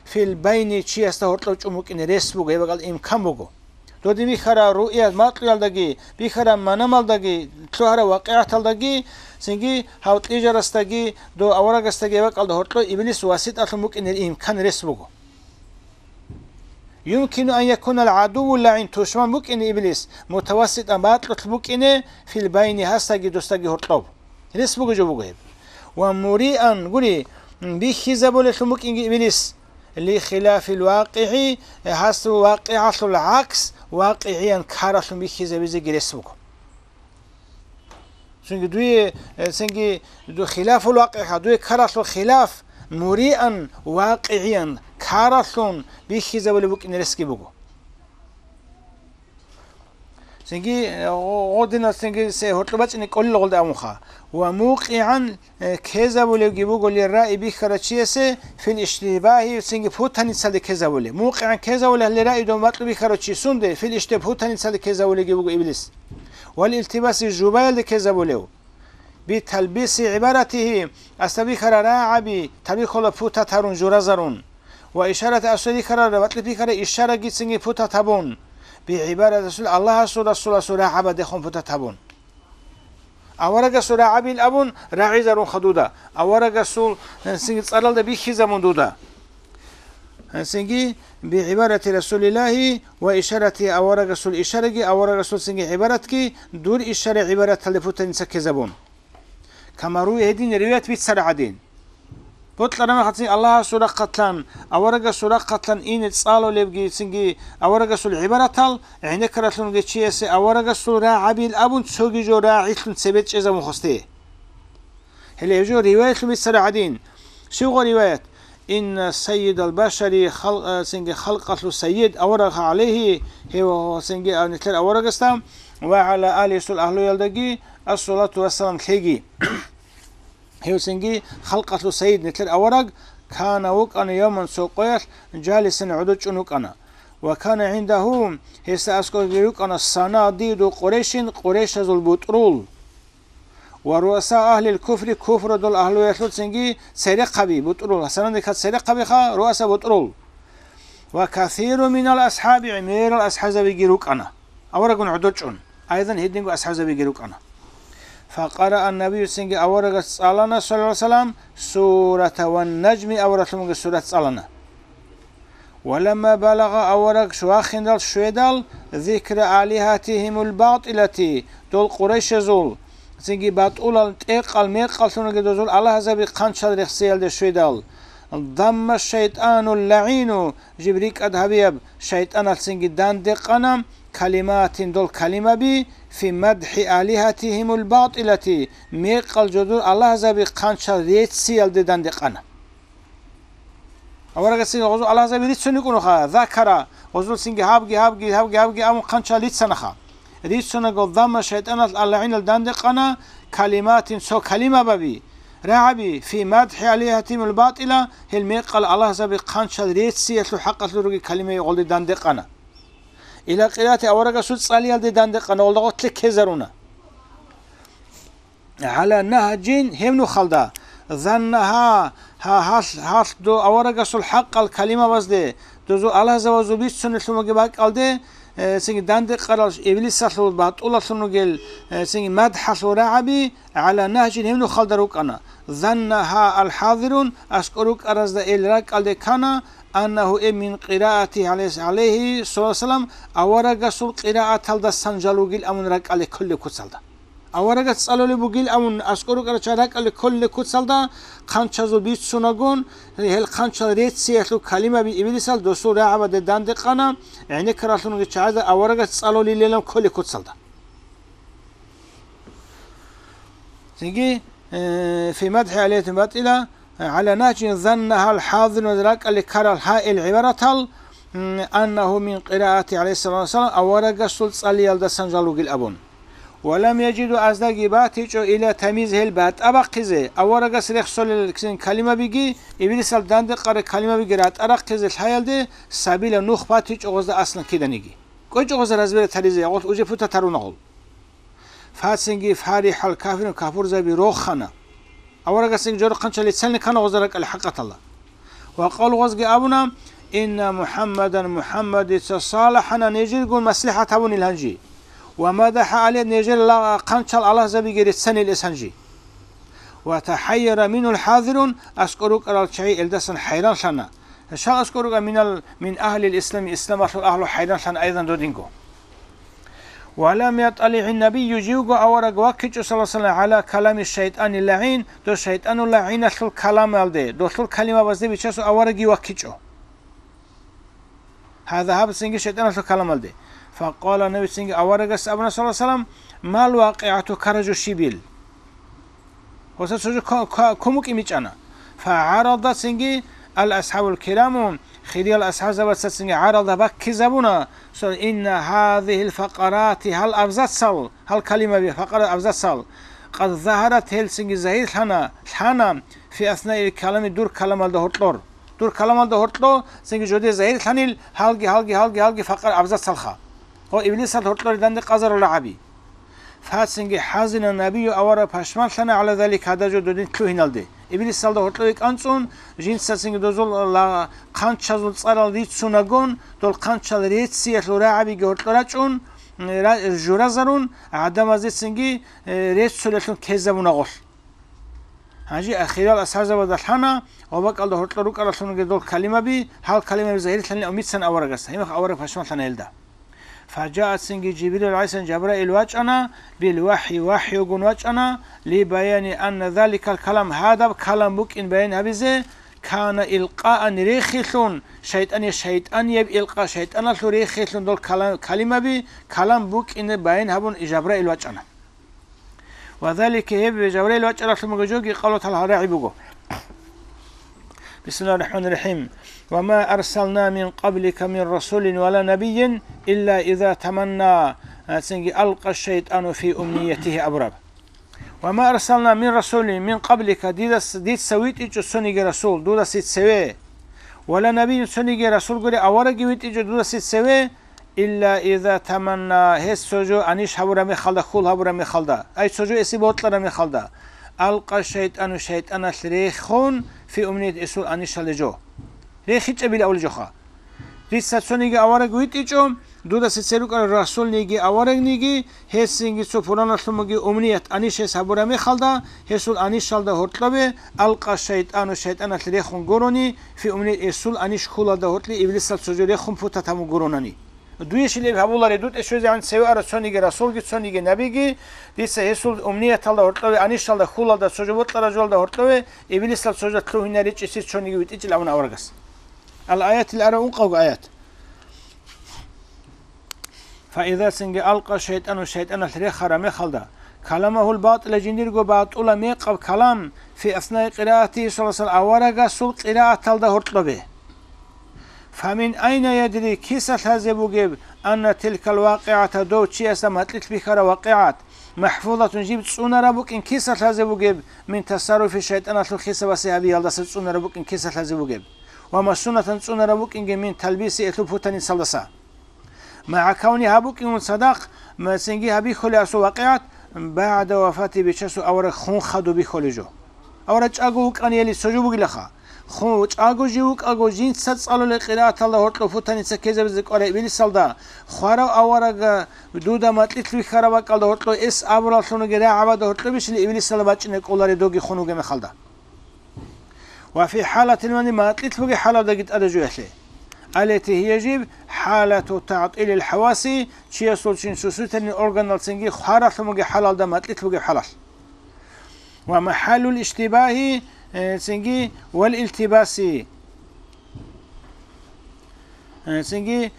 في البين چي است هرطلب چون بوك إن رسبه هب قال إمكان بوكو دودي بيخرا رؤية مطلع دقي بيخرا منمال دقي تلوهر واقعة دقي سنجي هاوت إجارستقي دو أورغستقي وقال ده هرطلب يمكن أن يكون العدو اللعين توشمان بوك إن إبليس متوسط باطلت بوك إن في البين هستاقي دوستاقي هرطلب رس بوك جو بوك ومريئا قولي بخزبو لتموك إن إبليس. لخلاف الواقع هست واقعة العكس واقعيا كارث بخزبو زي رس بوك سنجي دوي سنجي دو خلاف الواقع دوي كارث الخلاف مريئا واقعيا كارثون بيخيزا ولا بوك نرسكي بوكو سنجي غودنا سنجي سي هرتبات اني كل غولد اموخا وموقعا كيزا ولا جيبوغو للرأي بخرچيسه في الاشتباه سنجي فوتاني سال كيزا ولا موقعا كيزا ولا للرأي دو مطلب خرچي سونده في الاشتباه فوتاني سال كيزا بتلبيس عبارته استبي خرارا عبي تبي خلا فوتا ترون جورازرون وإشارة أصلي خرارا وطلبي خرا إشارة جيتسنجي فوتا تبون بعبارة رسول الله سورة سورة سورة عبد خون فوتا تبون أورق سورة عبي الأبون راعي زرون خدودا. أورق سول سنجي تصرل ده بيخي زمون دودا. سنجي بعبارة رسول الله وإشارة أورق سول إشارة أورق سول سنجي عبارتك دور إشارة عبارة تلفوتا نسكي زبون. كما روي هدين روايات بيت سرعدين بطل رمى خطين الله سورة قتلان أورغا سورة قتلان إن تصالو لبجي سنجي أورغا سورة عبارة تل عندك رتلون جتشيس أورغا سورة عبيل أبون تسوجي جو راعيتلون سبت إذا مخستيه هل يجو رواية بيت سرعدين شو رواية؟ إن سيد البشر خلق سنجي خلقة السيد أورغ عليه هو سنجي أو نتر أورغ استام. وعلى آله سول أهلو يلدقي الصلاة والسلام خيجي هيوسنجي خلقة سيد نتل أورق كان وك أنا يوما سوقير جالسا عدوش أنوك أنا وكان عنده هسا أسكو يوك أنا الصناديد قريش قريش ذو البطرول ورؤساء أهل الكفر كفر دول أهل يثلث سنجي سرق بي بطرول سنة كانت سرق بي خا رؤساء بطرول وكثير من الأصحاب عمير الأصحاب بيجيروك أنا أورق عدوش أيضا هيدنجو أصحاب بيجيروك أنا فقرأ النبي سنجي أورغ صلنا صلى الله عليه وسلم سورة والنجم أورغ سورة صلنا ولما بلغ أورغ شواخن شويدال ذكر آلهتهم الباطلة دول قريش زول. سنجي باطول تيقل ميقل سنجي دول الله زبي قنشل رخسيال دي شويدال ضم الشيطان اللعين. جبريك أدهبيب شيطان سنجي دان دقنا كلمات دول كلمة بي في مدح آلهتهم الباطلة. ميقل جدور الله زبي قانشا ريت سيال ددان دقنا أورا قصين غزو الله زبي ريت سنة كونو خا. ذكر غزو سنجي هابجي هابجي هابجي هابجي أمو قنشا ليت سنة خا ريت سنة قل ضم شيطان اللعين الدندقنا كلمات سو كلمة ببي رعبي في مدح عليها تيم الباطلة. هل ميقل الله زبي قنشا ريت سيتلو حقت لرغي كلمة يقول دندقنا إلى قراءة أوراق سود صاليال دي دان دقنا والله تلك هزرونا على نهجين هم نخلدا. ظنها ها هاس هاس دو أوراق سول حق الكلمة بزدي دوزو الله زو زو بيت سنة لما باك ألدي آه، سنجي داند قرالش إبليس سلول بات. الله آه، سنو جل سنج مد حصورة عبي على نهج نخلدا روك أنا. ظنها الحاضرون أشكرك أرزد إلراك ألدي كنا أنه إيه من قراءته عليه عليه صلى الله عليه وسلم أورق سل قراءة هل دا سنجلو قيل أمن رك على كل كتسل دا أورق تسألو لبقيل أمن أسكرو قرأت رك على كل كتسل دا قانچا زل بيت سنغون هل قانچا ريت سيحلو كلمة بإبلي سل دوسو راعب دا دان دي قانا يعني كراتلون قرأت هذا أورق تسألو لليلم كل كتسل دا تنجي في مدح عليه تبات إلى على ناج ظنها الحاضر وذلك اللي كرر هاي العبارة أنه من قراءة عليه الصلاة والسلام أورق سلطة يلد سنجلوغ الأبون ولم يجدوا أزدقي باتيجو إلى تمييز هلبات أبقزه أورغا سريخ سول كلمة بيجي إبليس الداند قرر كلمة بيجي رات. أرقزه الحيال دي سبيل نوخ باتيج أغزده أصلا كده نيجي. كويج أغزده رزبير تريزه يقول أوجي فوتا ترون أغل فاتسنجي فاري حال كافر زبي روخنا أورغا سنج جور قنشا لتسلني كان أغزرك الحقة الله. وقال غزقي أبونا إن محمدا محمد صالحنا نجي يقول مسلحة تبون الهنجي. ومدح عليه نيجر لا قنشل الله زبي غير السنة الإسنجي وتحير منه الحاضرون أسكرك على الشيء إلدسن حيران شنا شا أسكرك من. من أهل الإسلام إسلام أهل حيران شنا أيضا دودينكو. ولم يطلع النبي يجيوغو أورق وكيج صلى الله عليه وسلم على كلام الشيطان اللعين دو الشيطان اللعين شل كلام الدي. دو شل كلمة وزدي بيشاسو أورق وكيجو هذا هذا سنجي الشيطان شل كلام الدي. فقال النبي سنگ أورغس أبنا صلى الله عليه وسلم ما الواقعة كرج شبيل وسا سوجو كمك إميجانا. فعرض سنجي الأصحاب الكرام خيري الأصحاب زبط سنجي عرض بك زبونا إن هذه الفقرات هل أبزت صل هل كلمة فقرة أبزت صل قد ظهرت هل سنجي زهير حنا حنا في أثناء الكلام دور كلام الدهورتلور دور كلام الدهورتلو سنجي جودي زهير حنيل هلقي هلقي هلقي هلقي فقر أبزت صلخا أو ابلیس هتطلع دند قذر العبي فاتسنجي حزن النبي أورا پشمان شنا على ذلك. هذا جو دودين كلو იბილისალდა ოტლევი კანწუნ ჟინსაცინგ დოზოლ ხანჩაზულ წარალ რიცუნაგონ დოლ ხანჩალ რეციათლო რააბიგი ოტლრაჭუნ ჟურაზარუნ ადამაზეცინგი რეცულეთლო ქეზაბუნაღოლ ჰაჯი ახირალ ასაზავდა ხანა ობაკალდა ოტლრუკალასუნგე დოლ ქალიმაბი ჰალ ქალიმაბი ზაირთლანი ამიცან ავარაგასა. იმ ავარაფაშმალთან ელდა. فجاءت سنجي جبريل عليه السلام جبرائيل وجأنا بالوحي وحي يقول وجأنا لبيان أن ذلك الكلام هذا كلام بك إن بيان هبزه كان إلقاء ريخيثون شيطان شيطان يب إلقاء شيطان لو ريخيثون دول كلام كلمة بي كلام بك إن بيان هبون جبرائيل وجأنا وذلك هب جبرائيل وجأنا ثم جوجي قالوا تعالى راعي بسم الله الرحمن الرحيم وما أرسلنا من قبلك من رسول ولا نبي إلا إذا تمنى ألقى الشيطان في أمنيته أبرب. وما أرسلنا من رسول من قبلك ديد سويت إيجو سنيجي رسول دودا سيت سوي ولا نبي سنيجي رسول قولي أورا جويت إيجو دودا سيت سوي إلا إذا تمنى هس سجو أنيش هبورا مخلدا خول هبورا مخلدا أي سجو إسي بوتلرا مخلدا ألقى الشيطان الشيطان شريخون في أمنية إسول أنيش لجو რეხიწები ლაულჯოხა რიცაცონიგი ავარეგ ვიტიჭო დუდა სეცერუკარ რასულნიგი ავარეგნიგი ჰესინგი სოფურანაშლომოგი ომნიათ ანიშე საბურამე ხალდა ჰესულ ანიშალდა ჰორტლავე ალყა შეიტანო შეიტანათ რეხონ გორონი ფი ომნი ესულ ანიშ ხულადა ჰორტლი ივლისალ სოჯო რეხონ ფუთათამო გორონანი. დუეშილე ჰაბულარე დუტე შეზე ან სევ არა ცონიგი რასულგი ცონიგი ნაბიგი დისა ესულ ომნიათალდა ჰორტლავე ანიშალდა ხულადა სოჯო ვოტლარაჯოლდა ჰორტლავე ივლისალ სოჯო თლუჰინარი ჭისი ცონიგი ვიტიჭილავნა ავარგას. الآيات الأربع قوق آيات. فإذا سنج ألقى الشيطان الشيطان الريخر مخلدا كلامه الباطل جندير جو باطل ميق كلام في أثناء قراءته صلى الله عليه وسلم أورغا سل قراءة تلدا هرطلبه فمن أين يدري كيس هذا بوجب أن تلك الواقعة دو تشي أسمت بكرة واقعات؟ محفوظة جيب تسونا ربك إن كيس هذا بوجب من تصرف الشيطان أصل خيس وسيابي الله تسونا ربك إن كيس هذا بوجب وما سنة تسونا ربك إن من تلبيس إتلو تاني صلصا مع كونها بوك إن صدق ما سنجي هبي خلي أسو واقعات بعد وفاة بيشسو أورا خون خدو بخلي جو أورا تشاقو كان يلي سجو بغلخا خو چاگو جیوک اگو جین ست سالو لقرات الله هرتلو فوتانی سکیزه بزک آره بیلی سالدا خوارا آوارا دودا مطلیت لوی خرابا کالدا هرتلو اس آورال شونو گره عباد هرتلو بشلی ایبلی سال بچنه قولاری دوگی خونو گمه خالدا وفي حالة ما تلت بقي حالة دقت أرجو يحلي التي هي يجب حالة تعطيل الحواس شيء سولشين سوسوتني أورغانال سنجي خارة ثم حلال دا ما تلت بقي حلال ومحل الاشتباه سنجي والالتباس سنجي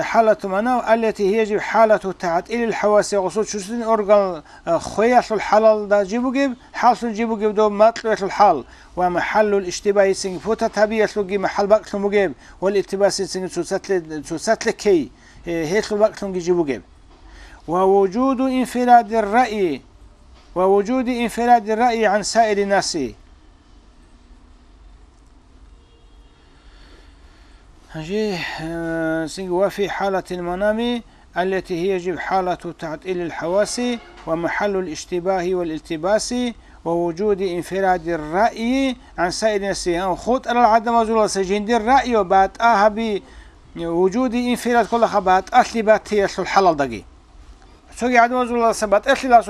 حالة منا التي هي يجب حالة تعطيل الحواس غصود شو أورغان خياس الحلال دا جيبو جيب حاصل جيبو جيب دو مطلع الحال. ومحل الاشتباه سنج فوتا تبي يسلوجي محل بقت مجيب والالتباس سنج تساتل كي هيك الوقت جيبو جيب ووجود انفراد الرأي ووجود انفراد الرأي عن سائر الناس. وفي حالة المنام التي هي يجب حالة تعطيل الحواس ومحل الاشتباه والالتباس ووجود انفراد الرأي عن سائر الناس خط على العدم زول سجين الرأي وبات آها بوجود انفراد كل خبات أصلي بات هي الحلال دقي. سوگی عدم زول سبات اصلی لا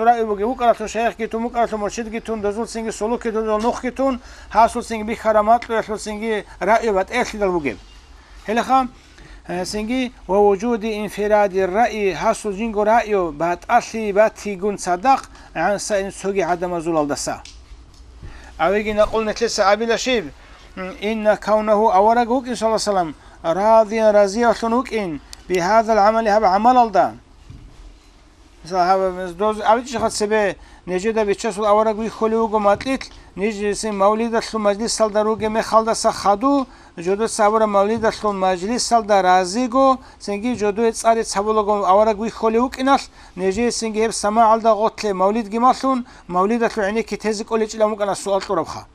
شیخ کی تو مو کرا تو مرشد تو دزول سولو کی تو نوخ کی تو حاصل سنگ بی خرامات لو سنگ رأي بات اصلی دل بگی هلخا سنجي ووجود انفراد الرأي حصل جنجو رأيه بعد أصلي باتي جون صدق عن سائن سوغي عدم زول الدسا أويجي نقول نتلسى أبي لشيب إن كونه أورق إن صلى الله عليه وسلم راضي رضي إن بهذا العمل هذا عمل الدا مثلا هذا دوز أبي تشخص سبه نجد بيتشسل أورق ويخلوه ماتلت نجد سين مولد مجلس سلدروج مخالد سخدو جودو сабура мавлид ашлун маҷлис салда разиго сенги жодуи цари цабулого авара гуи холи укинал нежи сенги еб сама алда готле мавлид гимашлун мавлид ашлу ини ки тези коли чила мукана суал турабха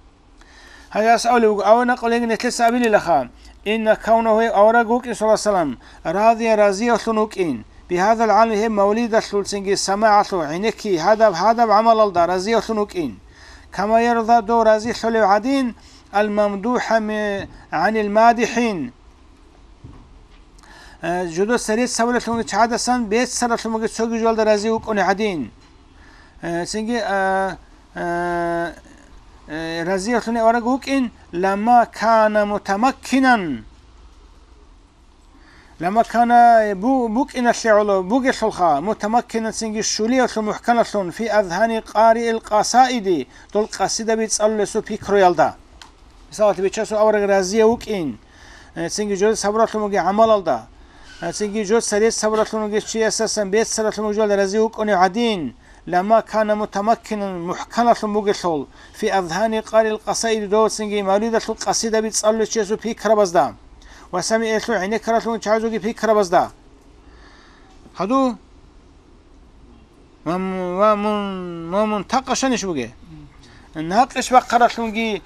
هذا أسأل أو نقول إن تلس أبي لخا إن كونه أورا جوك صلى الله عليه وسلم راضي راضي أصلنوك إن بهذا العالم هي مولد أصل سنجي سماع عينك هذا هذا بعمل الله راضي أصلنوك إن كما يرضى دو راضي حلو عدين الممدوحة عن المادحين جدو سريت سوالة لونج تشعاد سن بيت سرة لونج تسوق جوال درازي وكوني عدين سنجي رازي لوني ورق إن لما كان متمكنا لما كان بو بوك إن الشعول بوك الشلخة متمكنا سنجي الشولية محكمة في أذهان قارئ القصائد دول قصيدة بيتسأل في كرويالدا. مثال تبي چسو اور رازیه وکین سنگی جود صبرات لمگی عمل ألدا. سنگی جود سريت صبرات لمگی چی أساسا بيت صبرات لمگی جود رازیه وکنی عدين. لما كان متمكنا محكمة مقصول في أذهان قارئ القصائد دو سنجي مولد القصيدة تشيسو في وسمعت له عينيك كرتلون تعوزو كي و من هادو ومنطقة شنش بقى ناقش وقرت لونجي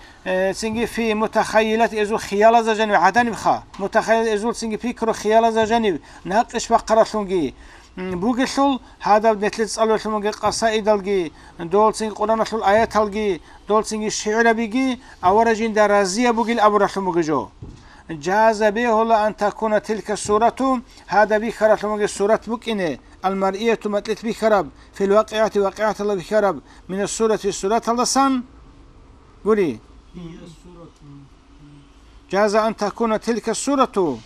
سنجي فی متخیلات ازو خيال زجنب عدن بخا. متخیل ازو سنجي فكر خیال زجنب ناقش وقرت لونجي؟ بوغشل هذا نتلس الله لونجي قصائد الجي دول سنجي قران شل ايات الجي دول سنجي شعر بيجي اورجين درازيه بوغل ابو رحمه جو. جاز به أن تكون تلك السورة. هذا بخرة لمجي سورة بكينة. المرئية متلت بخرب في الواقعة واقعة الله بخرب من السورة في السورة الله سن. قولي. جاز أن تكون تلك السورة.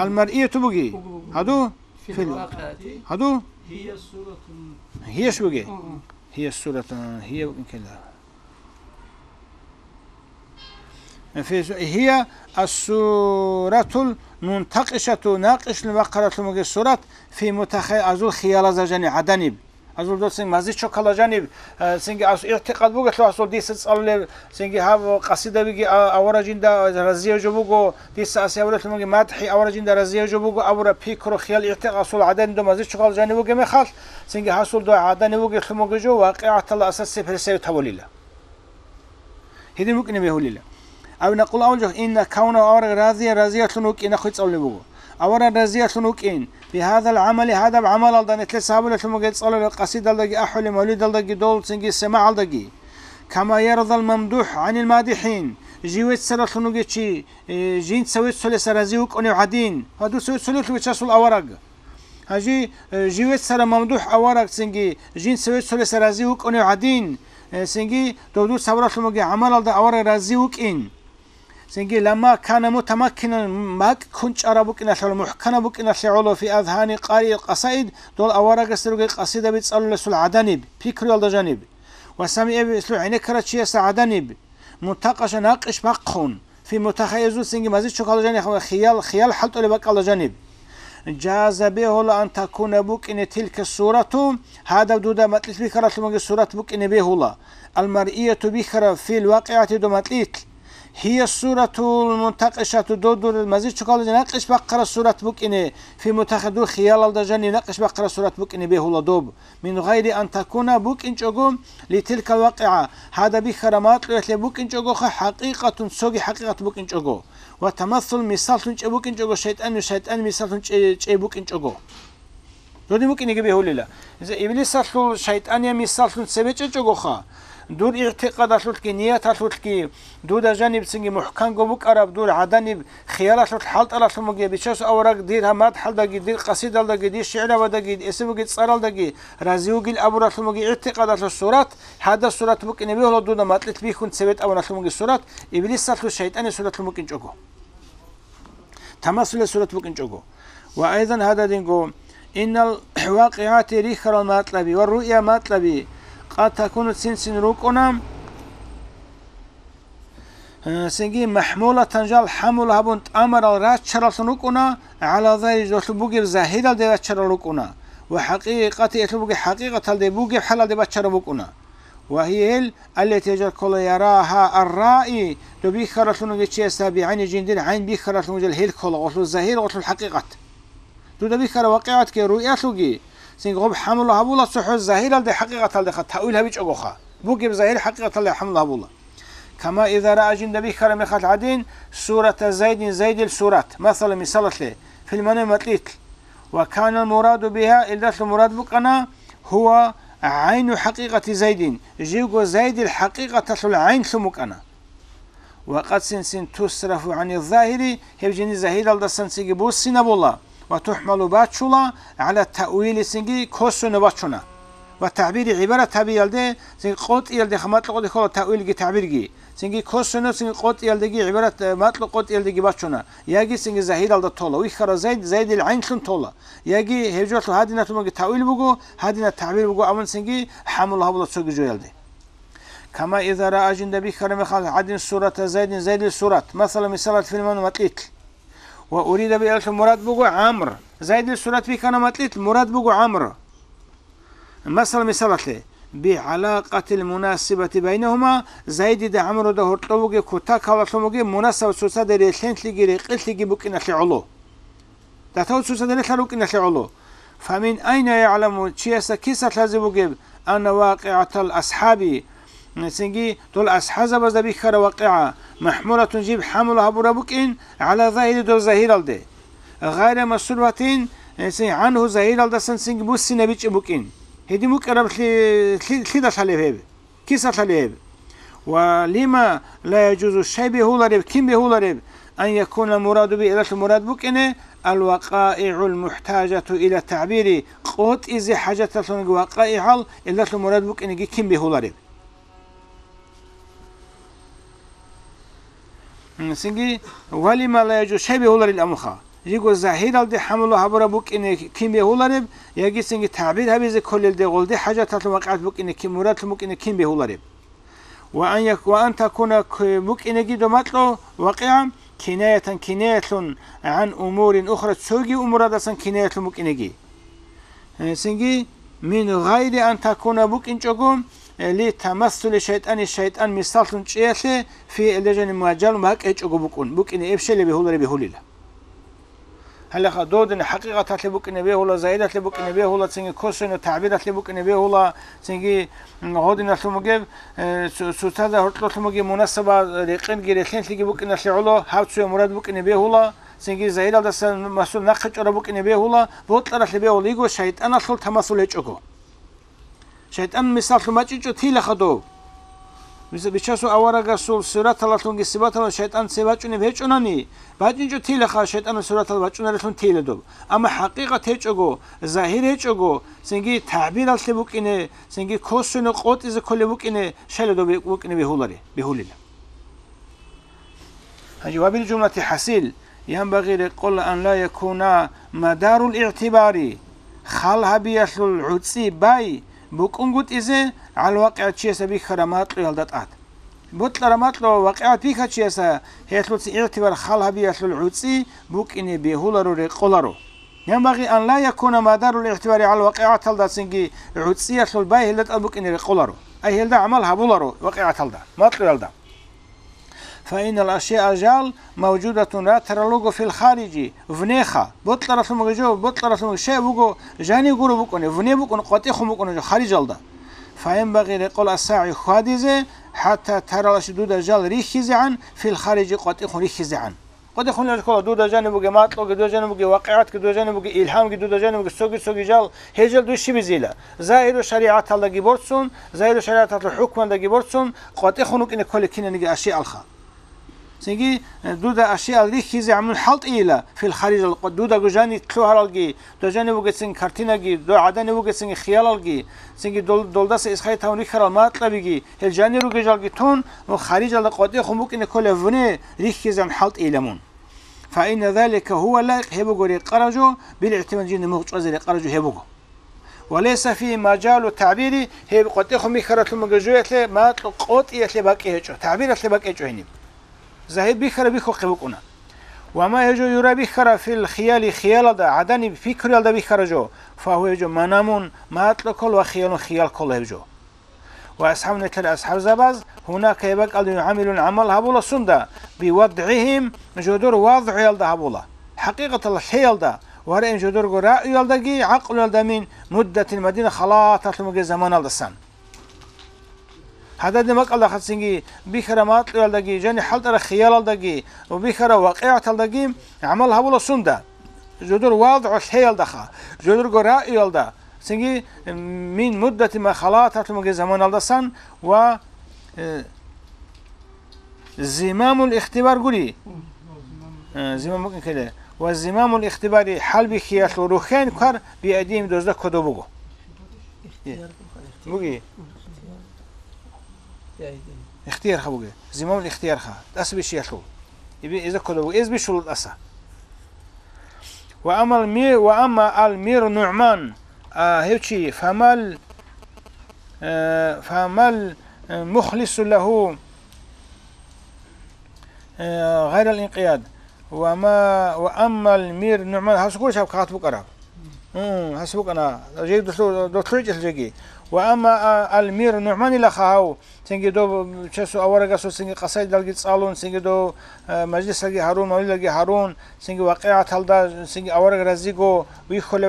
المرئية بقي. هدو
في الواقعة.
هدو
هي السورة.
هي شو بقي؟ هي السورة. هي كذا هي السورة المنتقشة ناقش البقرة السورة في متخي أزو خيال زجني عدني أزو دول سنج مزيد شو كلا جانب سنج أس آه، اعتقاد بوجت لو أزو ديس تسأل سنج هاو قصيدة بيجي أوراجين دا رزية بوغو ديس أسي أولت لمجي مدحي أوراجين دا رزية بوغو أورا بيكرو خيال اعتقاد أزو عدني دو مزيد شو كلا جانب بوجي مخال سنج حصل دو عدن بوجي لمجي جو واقع تلا أساسي فرسيو سيو توليلا هذي ممكن يهوليلا أو نقول أول إن كون أور راضية راضية تنوك إن خيط أول بوجو أور راضية تنوك إن بهذا العمل هذا بعمل الدنيا تلس هابل تلمو صلى القصيدة الدقي أحول مولد الدقي دول سنجي السماع الدقي كما يرضى الممدوح عن المادحين جيوت سر تنوك شي جين سويت سولي سرازيوك أني عدين هادو سويت سولي تلوشاسو الأورق هاجي جيوت سر ممدوح أورق سنجي جين سويت سولي سرازيوك أني عدين سنجي دودو سورة تلمو عمل الدقي أورق رازيوك إن سنجي لما كان متمكنا ماك كنت أرابك إن شاء محكنا بك إن شاء في أذهان قارئ القصائد دول أورق سرقي قصيدة بتسأل لسل عدنب فكر يالد جانب وسمع بسلو عينك رتشي سعدنب منتقش ناقش بقخون. في متخيز سنجي مزيد شكال جانب خيال خيال حلت لبك الله جانب جاز به لأن تكون بك إن تلك الصورة هذا دودا متلت بكرة الصورة بك إن به المرئية بكرة في الواقعة دو متلت هي الصورة المنتقشة دودر المزيد. شكال نقش بقرة صورة بكني في متخدو خيال الدجاني نقش بقرة صورة بكني به دوب. من غير أن تكون بوك إنجوغو لتلك الواقعة. هذا بخرمات لوحل بوك إنجوغو حقيقة سوغي حقيقة بوك إنجوغو وتمثل مثال تنج بوك إنجوغو شيطان وشيطان مثال تنج بوك إنجوغو دودي بوك إنجي به إذا إبليس شيطان مثال تنج سبيت إنجوغو خا دور اعتقاد أشلت كي نية أشلت كي دود جانب سنجي محكم قبوك أرب دور عدنب خيال أشلت حالت على سمجي بيشاس أورق دير همات حال دقي دير قصيدة دقي دير شعر ودقي اسم جد صار دقي رازيو جيل أبو رسمجي اعتقاد الصورات هذا الصورات ممكن يبيه دود ما تلت بيكون سبت أو رسمجي الصورات إبليس سالت الشيطان الصورات ممكن جوجو تمثل الصورات ممكن جوجو وأيضا هذا دينجو إن الواقعات ريخر المطلبي والرؤيا مطلبي قد تكون سنسن روكونا سنجي محمولة تنجال حمل هبون أمر الرات شرل سنوكونا على ذلك دوشل بوغي ظاهرة دي باتشرل روكونا وحقيقة يتلبوغي حقيقة دي بوغي حلال دي باتشرل بوكونا وهي التي يجعل كل يراها الرائي. لو بيخرة لنجي تشيسا بعين جندين عين بيخرة لنجي الهيل كل غسل الظاهر غسل الحقيقة دو دا بيخرة واقعات كي رؤية لغي سين غب حمل هبولا صح الظاهر ده حقيقة ده تأويل هبيج أجوخا بوجي بظاهر حقيقة ده حمل هبولا. كما إذا رأى جند به كرم خات عدين سورة زيد زيد السورة مثلا مثال في المنام متليت وكان المراد بها إلا المراد بقنا هو عين حقيقة زيد. جيوغو زيد الحقيقة العين ثمك وقد سنسن تصرف عن الظاهر. هبجني زهير الدسن سيجي بوس سنبولا وتحمل باتشولا على التأويل سنجي كوسو نباتشونا وتعبير عبارة تعبير يلده سنجي قوت يلده خمات لقود يخلو تأويل جي تعبير جي سنجي كوسو نو سنجي قوت يلده جي عبارة مات لقوت يلده جي باتشونا ياجي سنجي زهيد الده طولا ويخرا زيد زيد العين شلون طولا ياجي هجوة هادينا تمجي تأويل بقو هادينا التعبير بقو أمن سنجي حمل بلا سوق جو يلده كما إذا رأى جند بكر مخال عدن سورة زيد زيد السورة مثلا مثال فيلم متليت وأريد بألف مراد بقو عمر زيد السورة في كان متلت مراد بقو عمر مثلا مثال بعلاقة المناسبة بينهما زيد دا عمر دا هرطلوغي كتا كالطلوغي مناسبة سوسا دا ريشلين تلقي ريقل تلقي بك إن علو دا تو سوسا دا ريشلين إن علو فمن أين يعلم تشيسا كيسا تلازم أن واقعة الأصحاب سنجي دول أسحازة بز بيخر واقعة. محمولة تجيب حملها بربكين على ظاهر دول ظاهر الدي غير مسلوة عنه ظاهر الدي سنجي بوسي نبيش بكين هدي مقرب ثلاثة حليب كيسة حليب ولما لا يجوز الشيء بهولارب كم بهولارب أن يكون المراد به إلى المراد بكين الوقائع المحتاجة إلى التعبير قوت إذا حاجة الوقائع إلى المراد بكين كم بهولارب سنجي سنگی ولی ملایجو شبی هولاری امخا یگو زهیر حمل و هبره بک اینه کیم به هولاری یگی سنگی تعبیر هبیز کلیل دی حجت حاجه تل وقعت بک اینه کیم مراد بوک اینه کیم به هولاری. و آن یک و ان تكون مک اینه گی دومتلو واقعا کنایت کنایه عن امور اخرى. سوگی امور دسن کنایت مک اینه گی. سنگی من غیر ان تكون بک این لتمثل الشيطان الشيطان مثال تشيخ في اللجن مواجل ماك إنجوغو بوكون بوك إن إبشل بهولر بهوليلا هلا خدود حقيقة تطلبك إن به ولا زايدة تطلبك إن به ولا تسنج كوسن تعبير تطلبك إن به ولا تسنج غود إن تلمجيب سوتادا هرتلو تلمجيب مناسبة لقين جريتين تلقيبك إن تلعلو هاوت سوي مراد بك إن به ولا تسنج زايدة دس مسؤول نقش أربك إن به ولا بوتلا تلبيه ولا يجو شيطان أصل تمثل هيجو شیطان مثال شما چی چو تیله خدا میشه بیش از آوارا گسول سرعت الله تونگی سبات الله شیطان سبات چونه به چون آنی بعد اینجا تیله خدا شیطان سرعت الله چون الله تون دوب اما حقیقت هیچ اگو ظاهر هیچ اگو سنجی تعبیر الله تبک اینه سنجی خوش نقد از کل بک اینه شل دوب بک اینه به ولی به ولی نه جمله یهم بغیر قل ان لا یکونا مدار الاعتباری خال هبیش العودسی بای بوكونغوت إذا على الواقع تشيسا بيك خرمات لو يلدت آت بوت لرمات لو واقع بيك تشيسا هيتلو اعتبار خالها بيسل العدسي بوك إني بيهولارو ريقولارو ينبغي أن لا يكون مدار الاعتبار على الواقع تلدا سنجي عدسية الباي هلت أبوك إني ريقولارو أي هلدا عملها بولارو واقع تلدا ما تلو يلدا فإن الأشياء جال موجودة لا ترى في الخارج. فنيخا بطل رسم جو بطل رسم شيء بقو جاني قولوا بكون فني بكون قطيخ بكون خارج الدا فينبغي لقول الساعي خادزة حتى ترى الشدود جال ريخز عن في الخارج قطيخ ريخز عن قد يكون لك دو جانب بقى ماتلو دو جانب بقى واقعات دو جانب بقى إلهام دو جانب بقى سوقي سوقي جال هجل دو شي بزيلا ظاهر شريعة الله جبرتسون ظاهر شريعة الحكم الله جبرتسون قطيخ إن كل كنا نجي أشياء الخا. سنجي دودا أشياء اللي خيزة عمل حلط إلى في الخارج القد دودا جاني تلو هرالجي دو جاني بوجت سن كارتينا جي دو عداني بوجت سن خيال الجي سنجي دول دول داس إسخاي تاوني خرال ما طلبيجي هل جاني رو جالجي تون وخارج القد خموك إن كل فني ريخيزة عن حلط إلى مون فإن ذلك هو لا هبوغوري قرجو بالاعتماد جين مغجوز قرجو هبوغو وليس في مجال التعبير هي قد خمي خرط المجوية ما قوت إيه باقي تعبير باقي زاهد بيخرا بيخو قبقنا وما يجو يرى بيخرا في الخيال خيال دا عدني فكر دا بيخرا جو. فهو يجو منام ما كل وخيال خيال كل يجو. وأصحاب نتل أصحاب زباز هناك يبقى يعملون عمل هبولا سندا. بوضعهم جدور وضع يلدا هبولا حقيقة الحيل دا ورأي جدور رأي يلدا عقل يلدا من مدة المدينة خلاطة المجي زمان يلدا دمك الله خسنجي بيخرا مات يلدقي جاني حلت خيال الدقي وبيخرا واقع تلدقي عمل هبولا سندا. جدور واضع الحيل دخا جدور قراء يلدا سنجي من مدة ما خلاطة المجي زمان الدسان و زمام الاختبار قولي. زمام ممكن كده. والزمام الاختباري حل بخياش وروخين كار بيأديم دوزدا كدو بوغو. بوغي. اختيار خبوجي زمام الاختيار خا أس بشي شو. يبي إذا كله إذا بشو الأسا وأما المير وأما المير نعمان آه هيك فمال آه فمال مخلص له غير الانقياد وما وأما المير نعمان كاتبو قراب امم هسبوك أنا جيد دكتور دكتور جيجي وأما المير نعمان لخاو سنجي دو چسو اورگا سو سنجي قصايد دلگي صالون سنجي دو مجلس لگي هارون مولي لگي هارون سنجي واقعة تلدا سنجي اورگ رزيگو ويخل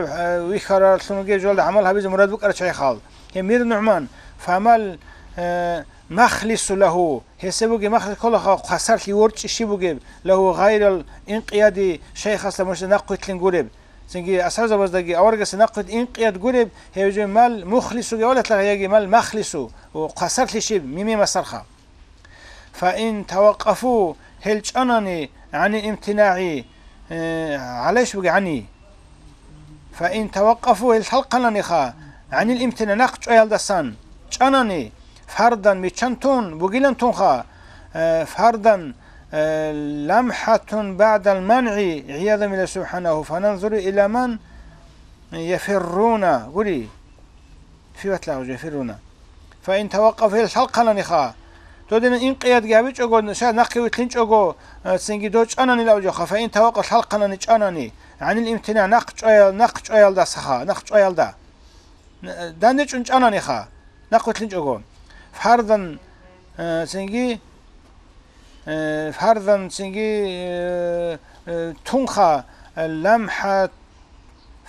ويخر سنجي جول عمل هبيز مراد بكر شي خال. مير نعمان فعمل مخلص له حسبوگي مخلص كل خسر لي ورچ شي بوگي له غير الانقياد شيخ أصلا مش نقوت لنگورب سنجي أساس بزدقي أورجا سنقد إن قياد قرب هيجي مال مخلص ولا تلاقي يجي مال مخلص وقصرت لي شيء ميمي مسرخة فإن توقفوا هل أنني عن امتناعي آه عليش بقى عني فإن توقفوا هل حلقنا خا عن الامتناع نقش أيال دسان أنني فردا ميشانتون بقيلن تونخا آه فردا لمحة بعد المنع عياذا بالله سبحانه. فننظر إلى من يفرون. قولي في وتلاغ يفرون. فإن توقف الحلق نخا تودين إن قياد جابج أقول نشا نقي وتلنج أقول سنجي دوج أنا نلا وجوخا فإن توقف الحلق أنا عن الامتناع نقش أيل نقش أيل دا سخا نقش أيل دا. دانده چون چانانی خا نقوتلين جوجو فرضا سنجي فرضا سنجي تنخى لمحة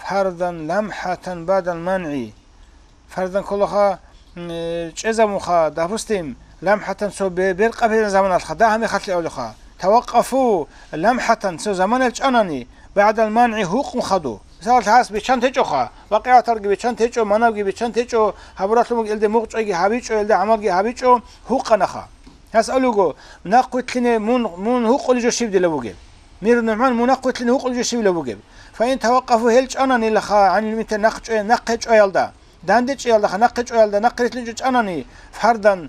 فرضا لمحة بعد المنع فرضا كلها جزموخا دافستيم لمحة سو بير قبل زمان الخا ده هم خطل أولخا. توقفوا لمحة سو زمان الجاناني بعد المنع حقوق خدو مثال هاس بچن تجوخا واقعا ترگی بچن تجو منوگی بچن تجو حبراتلمو الده موقعگی حبیچو الده عملگی حبیچو حقوق نخا. هاس ألوغو ناقوتلين مون مون حقوق اللي جو شيب دي لبوغيب مير نعمان مناقوتلين حقوق اللي جو شيب لبوغيب فإن توقفوا هلج أنا نلخا عن المتر نقج نقج أيالدا. داندج يلا نقج يلا نقرت لجج أناني فردا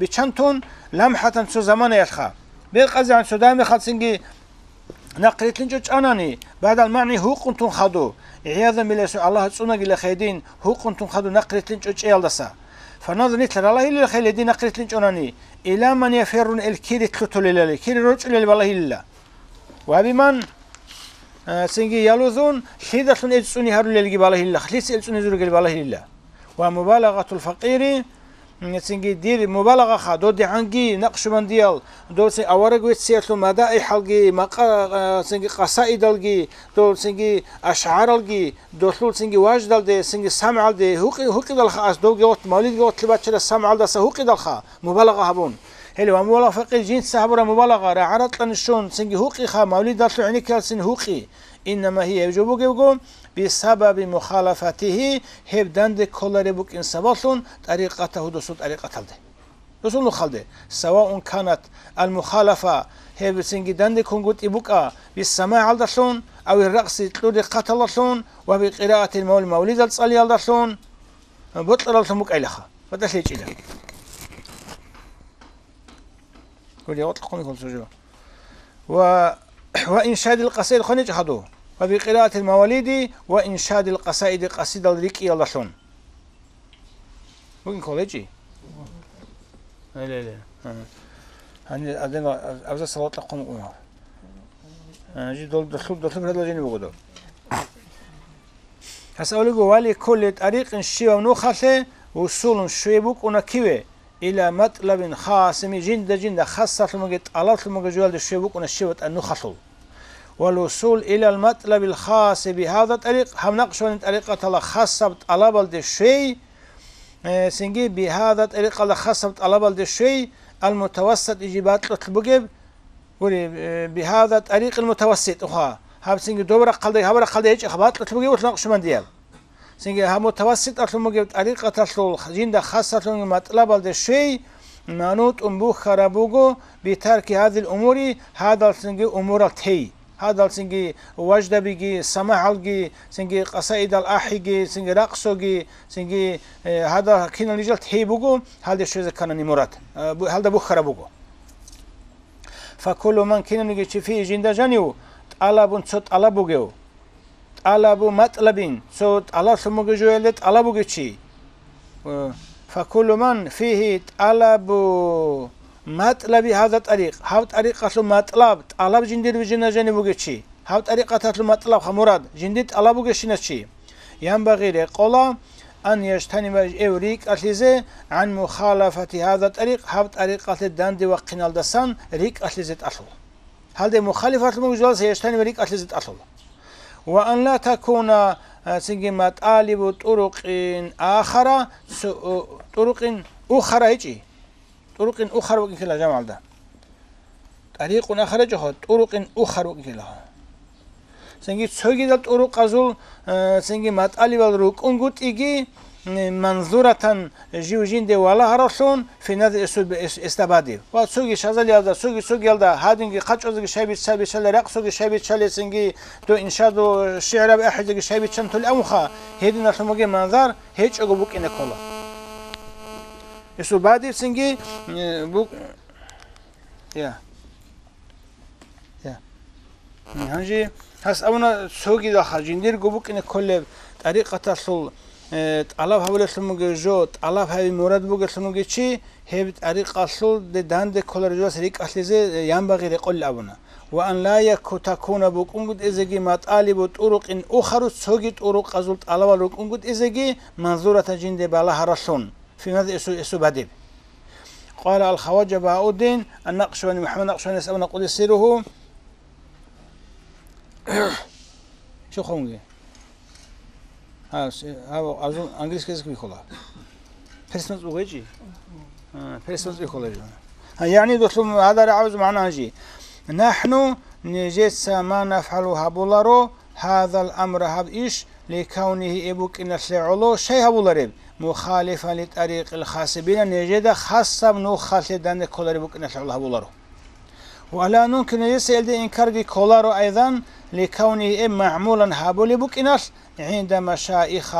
بچنتون لمحة سو زمان يلخا بالقزي عن سودامي خلصنجي نقرت لجج أناني بعد المعني هو كنتم خدو عياذا بالله الله تسونا إلى خيدين هو كنتم خدو نقرت لجج يلدسا فنظر نتلر الله إلا خيل دي نقرت لجج أناني إلى من يفرون الكيري تلتو لله كيري رجل والله إلا وبمن سنجي يلوذون حيدة إلسوني هارو للجي بالله الله خليس إلسوني جل بالله الله ومبالغة الفقير سنجي دير مبالغة خا. دو دي عنجي نقش من ديال. دو سن أورق ويتسيرتو مدائح حلقي مقا سنجي قصائد الجي دو سنجي أشعار الجي دو ثلول سنجي واجد دي سنجي سمع دي هوقي هوقي دل خاص دو جوت مولد جوت لباتشر السمع دل هوقي دل خا. مبالغة هبون هلو مبالغة فقير جنس سحبرة مبالغة. رعرت لنشون سنجي هوقي خا. مولد دل عينيك سن هوقي. إنما هي يجبو جبو بسبب مخالفته هبدند كولاري بوك إن سبالون طريقته دوسو طريقة تلده. دوسو نخلده سواء كانت المخالفة هب سنجي دند كونغوت إبوكا بالسماع الدشون أو الرقص تلود قتلشون وبقراءة المول مولد الصلي الدشون بطل التمك إلها بدأ شيء قولي أطلقوني كل سجوا و وإنشاد القصيد خنج هدو وبقراءة المواليد وإنشاد القصائد قصيدة الريك يلحون ممكن كوليجي لا لا لا. هني أدنى أبزا صلاة لقوم أمها جي دول دخل دخل هذا جيني بقولوا هسألك والي كل طريق شيء ونخله وصول شيبوك ونكيوه إلى مطلب خاص من جند جند خاصة المجد على المجد جوال الشيبوك ونشيبت النخل والوصول إلى المطلب الخاص بهذا الطريق. هم نقشون طريقة الخاصة بطلب الشيء سنجي بهذا الطريقة الخاصة بطلب الشيء المتوسط إجابات تطلبوجب بهذا الطريق المتوسط. أخا هاب سنجي دورة قلدي هابرة قلدي هيك أخبات تطلبوجب وتناقش من ديال. سنجي هم متوسط أطلبوجب طريقة جند خاصة مطلب الشيء. منوط أمبو خرابوجو بترك هذه الأمور هذا سنجي أمور التي هذا سنجي وجد بيجي سماعلجي سنجي قصائد الأحيجي سنجي رقصوجي سنجي هذا كنا نجلت هيبوجو هذا الشيء كان نمرات هذا بخرا بوجو فكل من كنا نجي في جندا جانيو طلب صوت طلبوجو طلب مطلبين صوت الله سموجو جوالت طلبوجي فكل من فيه طلب مطلب هذا الطريق. هاو طريقة مطلب طلب جندير بجنا جاني بوجتشي هاو طريقة مطلب خمراد جندير طلب بوجتشي ينبغي لقولا أن يجتنب إوريك أتلزي عن مخالفة هذا الطريق. هاو طريقة الداندي وقنال دسان ريك أتلزي أصل هذا مخالفة الموجودة؟ سيجتنب ريك أتلزي أصل وأن لا تكون سنجي مطالب طرق آخرى طرق أخرى هيجي. طرق أخرى وكلا جمع ده. طريق آخر جه طرق أخرى وكلا سنجي تسوي ده طرق أزول سنجي مطالب الروك أنقط إيجي منظورة جيوجين دي ولا هرسون في نظر استبادي وسوغي شازل يالدا سوغي سوغي يالدا هادنجي قاچ اوزغي شايبي شايبي شل رقصوغي شايبي شل سنجي تو انشادو شعر بأحدغي شايبي چنتل أمخا هيدي نسموغي منظر هيچ So bad it's in uh, book. Yeah. Yeah. Hanji has awna sogi da hajindir go book in a collab tariqata sul. الله هول سموگه جوت الله هوی مورد بوگه سموگه چی هیب طریق اصل ده دند کلر جو سریک اصلیزه یان بغیر قل ابونه وان لا یک تکون بوکون گود ازگی مطالب طرق ان اخر سوگی طرق ازلت الله ولوکون گود ازگی منظورت جنده بالا هرسون في اسو بديب قال الخواجة باودين النقشباني محمد نقشباني يسألنا قل سيره شو خونگه ها ها اظن انگلیسی کسی میخواد پرسنت اوجی پرسنت میخواد يعني دوتلم هذا عاوز معناها جي نحن نجد ما نفعله بولارو هذا الأمر هب إيش؟ لكونه إبوك إن علو شيء هبولارب مخالفة لطريق الخاسبين. نجد خاصة منو خاصة دان كولاري بوك إن علو هبولارو ولا ممكن يسأل دي إنكار كولارو أيضا لكونه معمولا هابولي بوك إناس عند مشايخ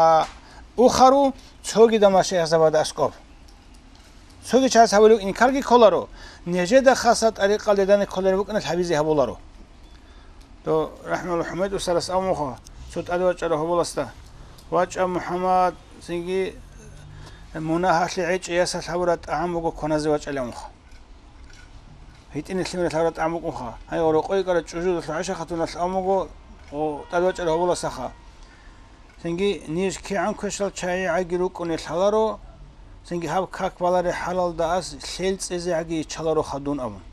أخرى تسوغي دا مشايخ زباد أسكوب تسوغي چاس هابولي إنكار كولارو نجد خاصة طريقة لدان كولاري بوك إناس حبيزي هابولارو تو رحمه الله حمد وسرس أو مخا سوت أدوى چرا هبولستا واج محمد سنجي მონაჰაშლი ეჭიასა თავრა ტამოგო ქონაზე ვაჭელემხა ჰიტინის ლიმრა თავრა ტამოგოხა აი ორო ყოიკარა ჭუჟუდა ლაშა ხათუნა ტამოგო ო ტადვაჭელა ობოლა სახა სინგი ნიშ ქიან ქეშალ ჩაი აგირუ კუნი ხალარო სინგი ჰავ ქაკ ვალარე ჰალალ და ას შელწეზე აგი ჩალარო ხადუნ ამუნ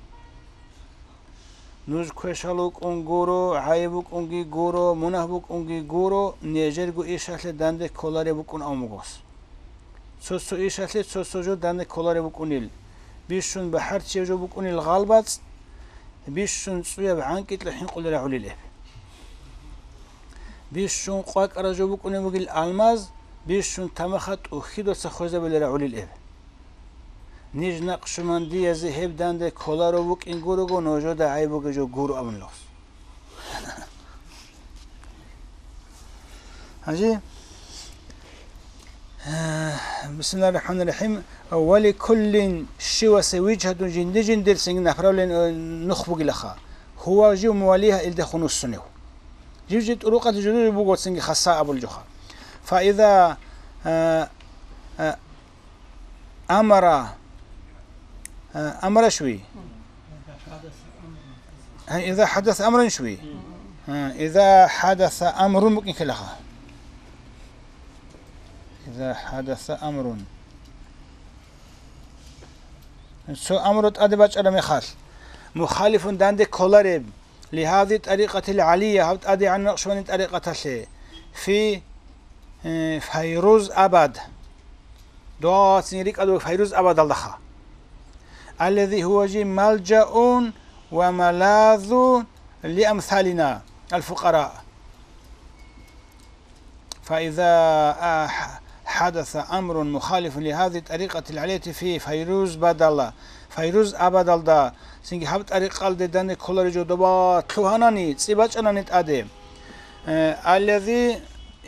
ნუზ ქეშალო კონგორო აიბუ კონგი გორო მონაჰბუ კონგი გორო ნეჟერგუ ეშალე დანდე ქოლარე ბუკუნ ამუგოს غو إيشاسل دانده كولاري بكون أمغوس سوسو إيشاسل سوسو جو دانده كولاري بكونيل بيشون بحر تشيجو بكوني الغالبات بيشون صويا بعنكت لحين قول رعولي له بيشون قاك أرجو بكوني مقل الماز بيشون تمخت وخيدو سخوزة بل رعولي له نيج نقش من دي زهب دان ده كولارو بك إنگورو گو نوجو ده عيبو جو گورو أمن لغس هاجي بسم الله الرحمن الرحيم ولكل شوس وجهة جند جند سنگ نفرول نخبو لخا هو جو مواليها إلد خنوس سنو جو جد طرقة جدود بوغوت سنگ خصاء أبو الجخا فإذا أمر أمر شوي إذا حدث أمر شوي إذا حدث أمر ممكن كلها إذا حدث أمر. سو أمرت أدبج على مخال مخالف داند كولارب لهذه الطريقة العالية هبت أدي عن نقشوان طريقة في فيروز أبد دعاء سنريك أدو فيروز أبد الله الذي هو جي ملجأ وملاذ لأمثالنا الفقراء. فإذا حدث أمر مخالف لهذه الطريقة العلية في فيروز بدل فيروز أبدل دا سنجي حب طريقة ددن كولر جو دبا تلوهاناني تسيباج أنانيت أدي الذي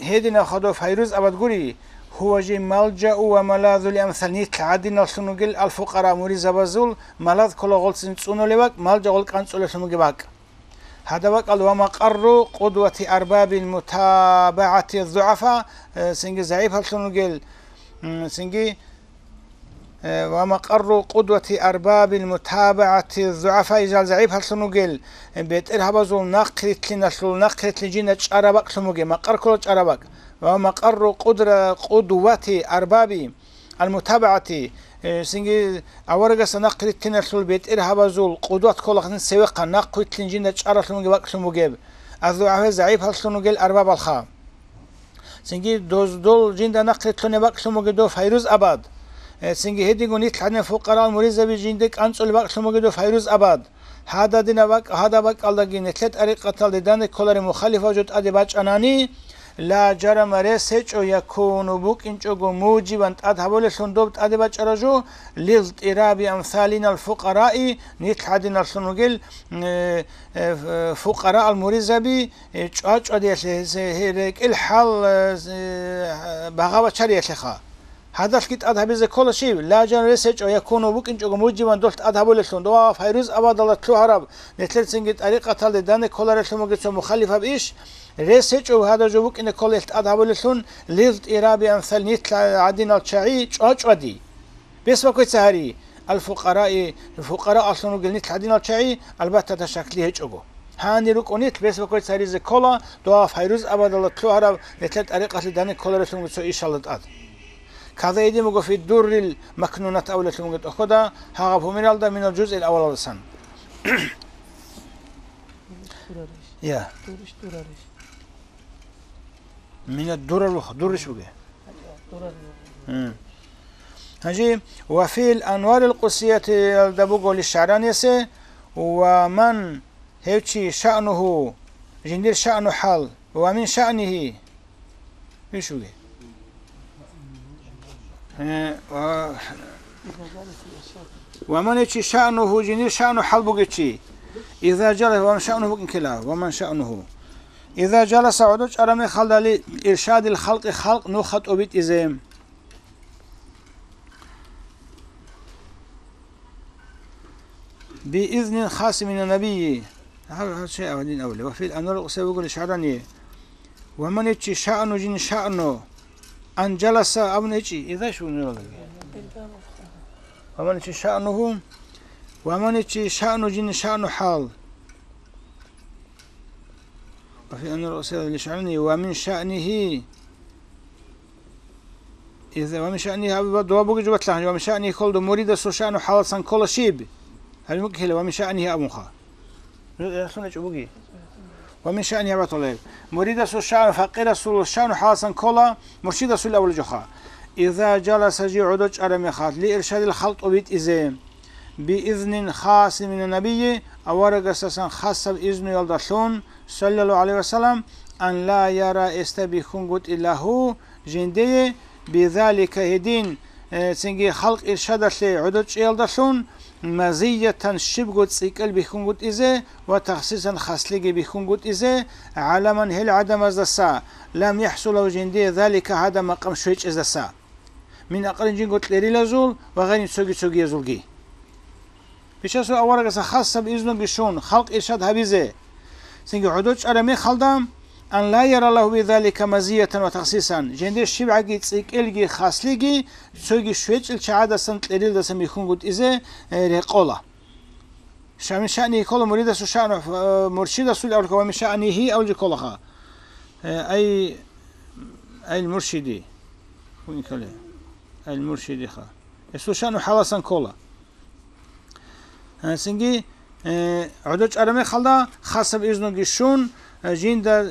هدنا خدو فيروز أبد قولي هو جي ملجأ وملاذ لأمثال نيت عادي نلسنوغل الفقراء مريز بزول ملاذ كل غول سنسونو لبك ملجأ غول كانسو لسنوغي باك هذا وقال ومقر قدوة أرباب المتابعة الضعفاء. سنجي ضعيف هلسنوغل سنجي ومقر قدوة أرباب المتابعة الضعفاء. إذا ضعيف هلسنوغل بيت إرهبزول نقرت لنسل نقرت لجينة أرباك سموغي مقر كل أرباك ومقر قدرة قدوة أرباب المتابعة სინგი ავარაგასა ნაყრი თინერლულ ბეტერ ჰაბაზულ ყუდვათ ქოლახნ სევეხა ნაყი თლინჯინა ჭარალუნგე ვაკშმუგებ აზუ აჰე ზაიფ ჰალშუნუგელ არბაბალხა სინგი დოზდოლ ჯინდა ნაყრი თლუნე ვაკშმუგე დო ფაირუზ აბად. სინგი ჰედინგუნი თლანე ფუყარალ მურიზები ჯინდე კანწოლ ვაკშმუგე დო ფაირუზ აბად. ჰადადინა ვაკ ჰადაბაკალდაგინე თლეთ არი ყათალდე დანე ქოლარი მუხალიფაჯოთ ადე ბაჭანანი. لا جرم رسج يكون بوك انچو موجبا تاد هبول سندوب تاد بچرجو للاضطراب امثالنا الفقراء نتحدنا السنوغل فقراء المرزبي چاچ ادي هيرك الحل بغاوة شرية شخا هذا كيت أذهب إذا كل شيء لا جن ريسج أو يكون بوكين جو موجبا دولت أذهب لشون دوا فيروز أباد الله تلو هرب نتلت سنجت طريقة تال دان كل رسم مجت مخالفة بإيش ريسج أو هذا جو بوكين كل أذهب لشون ليلت إرابي أمثال نيت عدين الشعي أج ودي بس بكوي سهري الفقراء الفقراء أصلا قلنيت عدين الشعي البتة تشكليه جوجو هاني ركونيت بس بكوي سهري زي كلا دوا فيروز أباد الله تلو هرب نتلت طريقة كذا يدي مغو في الدور المكنونة أولى تلمغت أخدا هاغا فوميرالدا من الجزء الأول لسان. يا. من الدرر درش بقى
Durar.
هجي وفي الأنوار القدسية الدبوغو للشعرانيسة ومن هيتشي شأنه جندير شأنه حال ومن شأنه و- ومن يتشي شأنه جنير شأنه حال بقتشي إذا جلس ومن شأنه كلا ومن شأنه إذا جلس عدوش أرمي خلد لإرشاد الخلق خلق نوخط أبيت إزيم بإذن خاص من النبي هذا شيء أولين أولي وفي الأنوار القصير يقول الشعراني ومن يتشي شأنه جن شأنه أن جلس أبن يتشي إذا شو نقول ومن شأنه ومن شأنه جن شأنه حال. وفي أن الرسول لشعني ومن شأنه إذا ومن شأنه أبو دوابو جوات له ومن شأنه كل مريد سو شأنه حال سن كل شيب. هل ممكن ومن شأنه أبو خا. سنة جبوكي ومن شأنه أبو طلب مريد سو شأنه فقير سو شأنه حال سن كل مرشد سو الأول جخا. إذا جلس جي عدج أرمي خات لإرشاد الخلط أبيت إزيم بإذن خاص من النبي أورق أساسا خاص بإذن يلدشون صلى الله عليه وسلم أن لا يرى استبيخون قد إلا هو جندي. بذلك هدين تنجي خلق إرشاد لي عدج يلدشون مزية شبقت سيكل بيخون قد إزي وتخصيصا خاصلي بيخون قد إزي على من هل عدم أزدسا لم يحصل جندي ذلك هذا مقام شويش أزدسا من أقل جن قد لري لزول وغير سوغي سوغي يزولجي بيشاسو أورق خاصة بإذن بشون خلق إرشاد هبيزي سنجي عدوش أرمي خلدام أن لا يرى له بذلك مزية وتخصيصا. جندي الشبع جي تسيك إلجي خاصليجي سوغي شويتش الشعادة سنت لريل دا سميخون قد إزي ريقولا. شامن شأنه كل مريد سو شأنه مرشد سو الأول ومن شأنه أول كلها أي أي المرشدي وين كله أي المرشدي خا. سو شأنه حواسا كولا. سنجي عدوش أرمي خلدا خاصة بإذنه جيشون jinda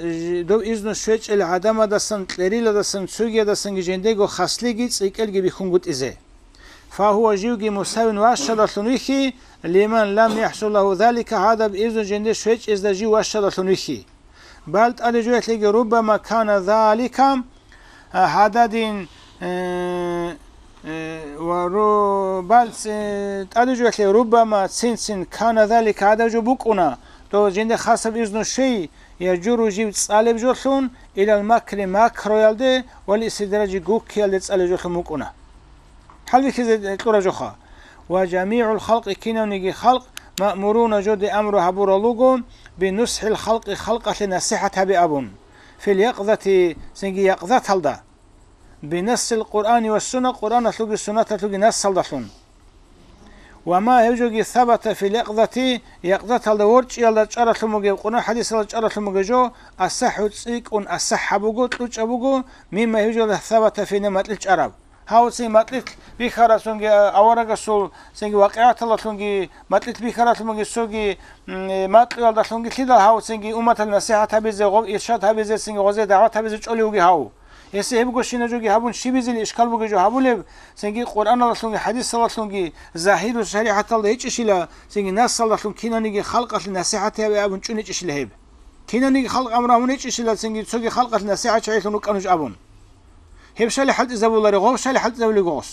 do izno shvech'el adama dasan tlerila dasan tsugia dasan gijendego khasligi tsik'elgi bikhungut ize فهو جيوغي مساوين واشد لنويخي لمن لم يحصل له ذلك هذا بإذن جند شويتش إذا جي واشد لنويخي بل ألي جويت لغي ربما كان ذلك عدد ورو بل ألي جويت لغي ربما سين سين كان ذلك عدد جو بكونا تو جند خاصة بإذن شيء يجور جيب تسالب جوثون إلى المكر ماكرو يلدي والاستدراج جوك يلدي تسالب جوثون مكونا حل بكذا تلورا جوخا وجميع الخلق كينا نيجي خلق مأمورون جود أمر هبور لوغو بنصح الخلق خلقة نصيحة بأبون في اليقظة سنجي يقظة هلدا بنص القرآن والسنة قرآن تلقي السنة تلقي نص هلدشون وما يوجد ثبت في اليقظة يقظة هلدا ورج يلدا تشارة لمجي القرآن حديث هلدا تشارة لمجي جو أصح تسيك أن أصح بوغو تلوش أبوغو مما يوجد ثبت في نمت الأرب هاو سي ماتلت بيخارا سونجي اورغا سول سونجي واقعات الله سونجي ماتلت بيخارا سونجي سوجي ماتل الله سونجي تيدا هاو سونجي ესე ებგოშინაჯოგი ჰაბუნ შიბიზილი იშკალბუგეჯო ჰაბულებ სენგი ყურან ალასლუნგი ჰადის სალასლუნგი ზაჰირუ შარიჰათალდა ეჭიშილა სენგი ნას სალასლუნ კინანიგი ხალყათლი ნასიჰათიაბე აბუნ ჭუნი ეჭიშილა ჰებ კინანიგი ხალყ ამრამუნ ეჭიშილა სენგი ცოგი ხალყათლი ნასიჰათ შაიხუნუ კანუჯ აბუნ. ჰებშალი ჰალტი ზაბულარი ღობშალი ჰალტი ზაბული გოს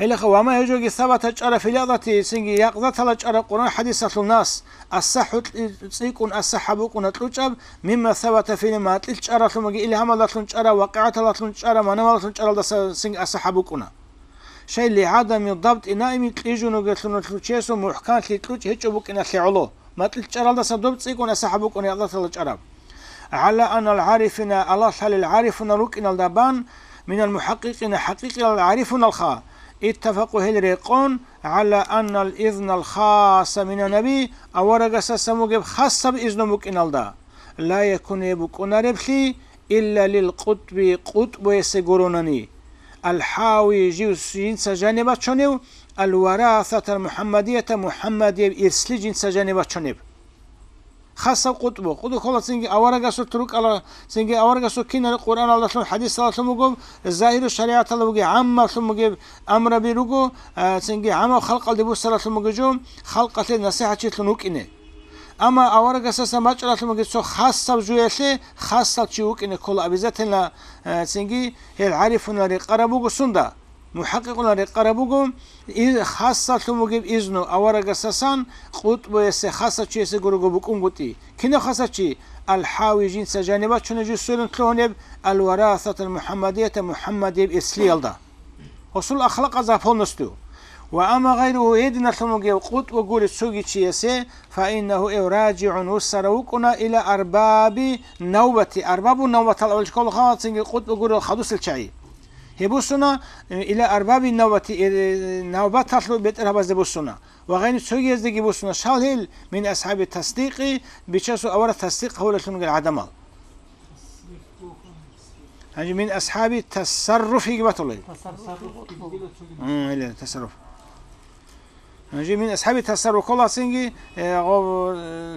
هلخ وما يجوغي ثبت جرى في لغة سنجي يقضى جرى قرآن حديثة الناس. الصح تسيكون الصح بكون تلوجب. مما ثبت في ما تلجرى ثم إلى هم لا تلجرى وقعة لا تلجرى ما نما لا تلجرى سنج الصح بكون شيء لعدم الضبط إنائم تليجون وقتلون تلوجيسو محكان تلوج هيك بكنا تلعلو ما تلجرى دا سدوب تسيكون الصح بكون تلا جرى على أن العارفين الله تعالى العارفون ركن الدبان من المحققين حقيقة العارفون الخا اتفقوا هل ريقون على أن الإذن الخاص من النبي أورغ سسموغ خاصة بإذن مكين الدا لا يكون يبكون ربخي إلا للقطب قطب يسيقرونني. الحاوي جنس جنس جانبات شنو الوراثة المحمدية محمدية إرسلي جنس جانبات شنو ხასა ყუტბო ყუტუ ხოლო წინგი ავარაგასო თრუკალა წინგი ავარაგასო კინა ყურან ალლაჰ ჰადის ალლაჰ მოგო ზაირო შარიათ ალლაჰ მოგი ამმა მოგე ამრაბი რუგო წინგი ამა ხალყალ დებო სალაჰ მოგეჯო ხალყათე ნასიჰათი ლუნუკინე ამა ავარაგასასა მაჭრათ მოგი ცო ხასავ ჟუეშე ხასავ ჩიუკინე ხოლო აბიზათენა წინგი ჰელ არიფუნარი ყარაბუგო სუნდა سندا محققون رقربوگم خاصة تموگیم إذنو أورا قصصان قط بيس خاصة چي سيقرقو بكم قطي كنا خاصة چي؟ الحاوي جنس جانبات شنو جو سورن تلونيب الوراثة المحمدية محمدية بإسلي الدا وصل أخلاق زافون نستو. وأما غيره يدنا تموگي قط وقول سوغي چيسي فإنه راجع وسروكنا إلى أرباب نوبة أرباب النوبة الأول كل خاصة قط وقول خدوس الشعي هبوسنا إلى أرباب النوبة نوبات تطلب بيت إرهاب زبوسنا وغين سوغي يزدقي بوسنا شالهل من أصحاب التصديق بيشاسو أولا تصديق هو لتنقل العدم هذه من أصحاب التصرف يجبت الله إلى تصرف هذه من أصحاب التصرف كلها سنجي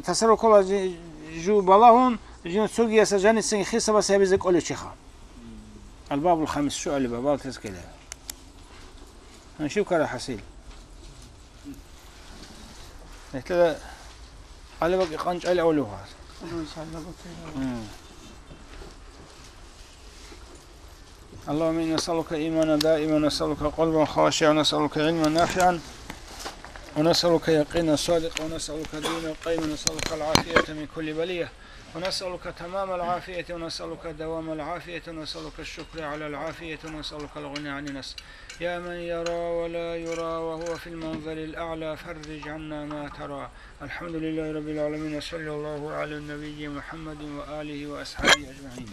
تصرف كلها جو بلاهون جن سوغي يسجاني سنجي خيصة بس يبزك أولي شيخا الباب الخامس شو اللي باب تذكرة نشوف كذا حسيل نحتاج على بقى قنج على أولوها اللهم إنا نسألك إيمانا دائما ونسألك قلبا خاشعا ونسألك علما نافعا ونسألك يقينا صادقا ونسألك دينا قيما ونسألك العافية من كل بلية. ونسألك تمام العافية ونسألك دوام العافية ونسألك الشكر على العافية ونسألك الغنى عن الناس. يا من يرى ولا يرى وهو في المنظر الأعلى فرج عنا ما ترى. الحمد لله رب العالمين وصلى الله على النبي محمد وآله وأصحابه أجمعين.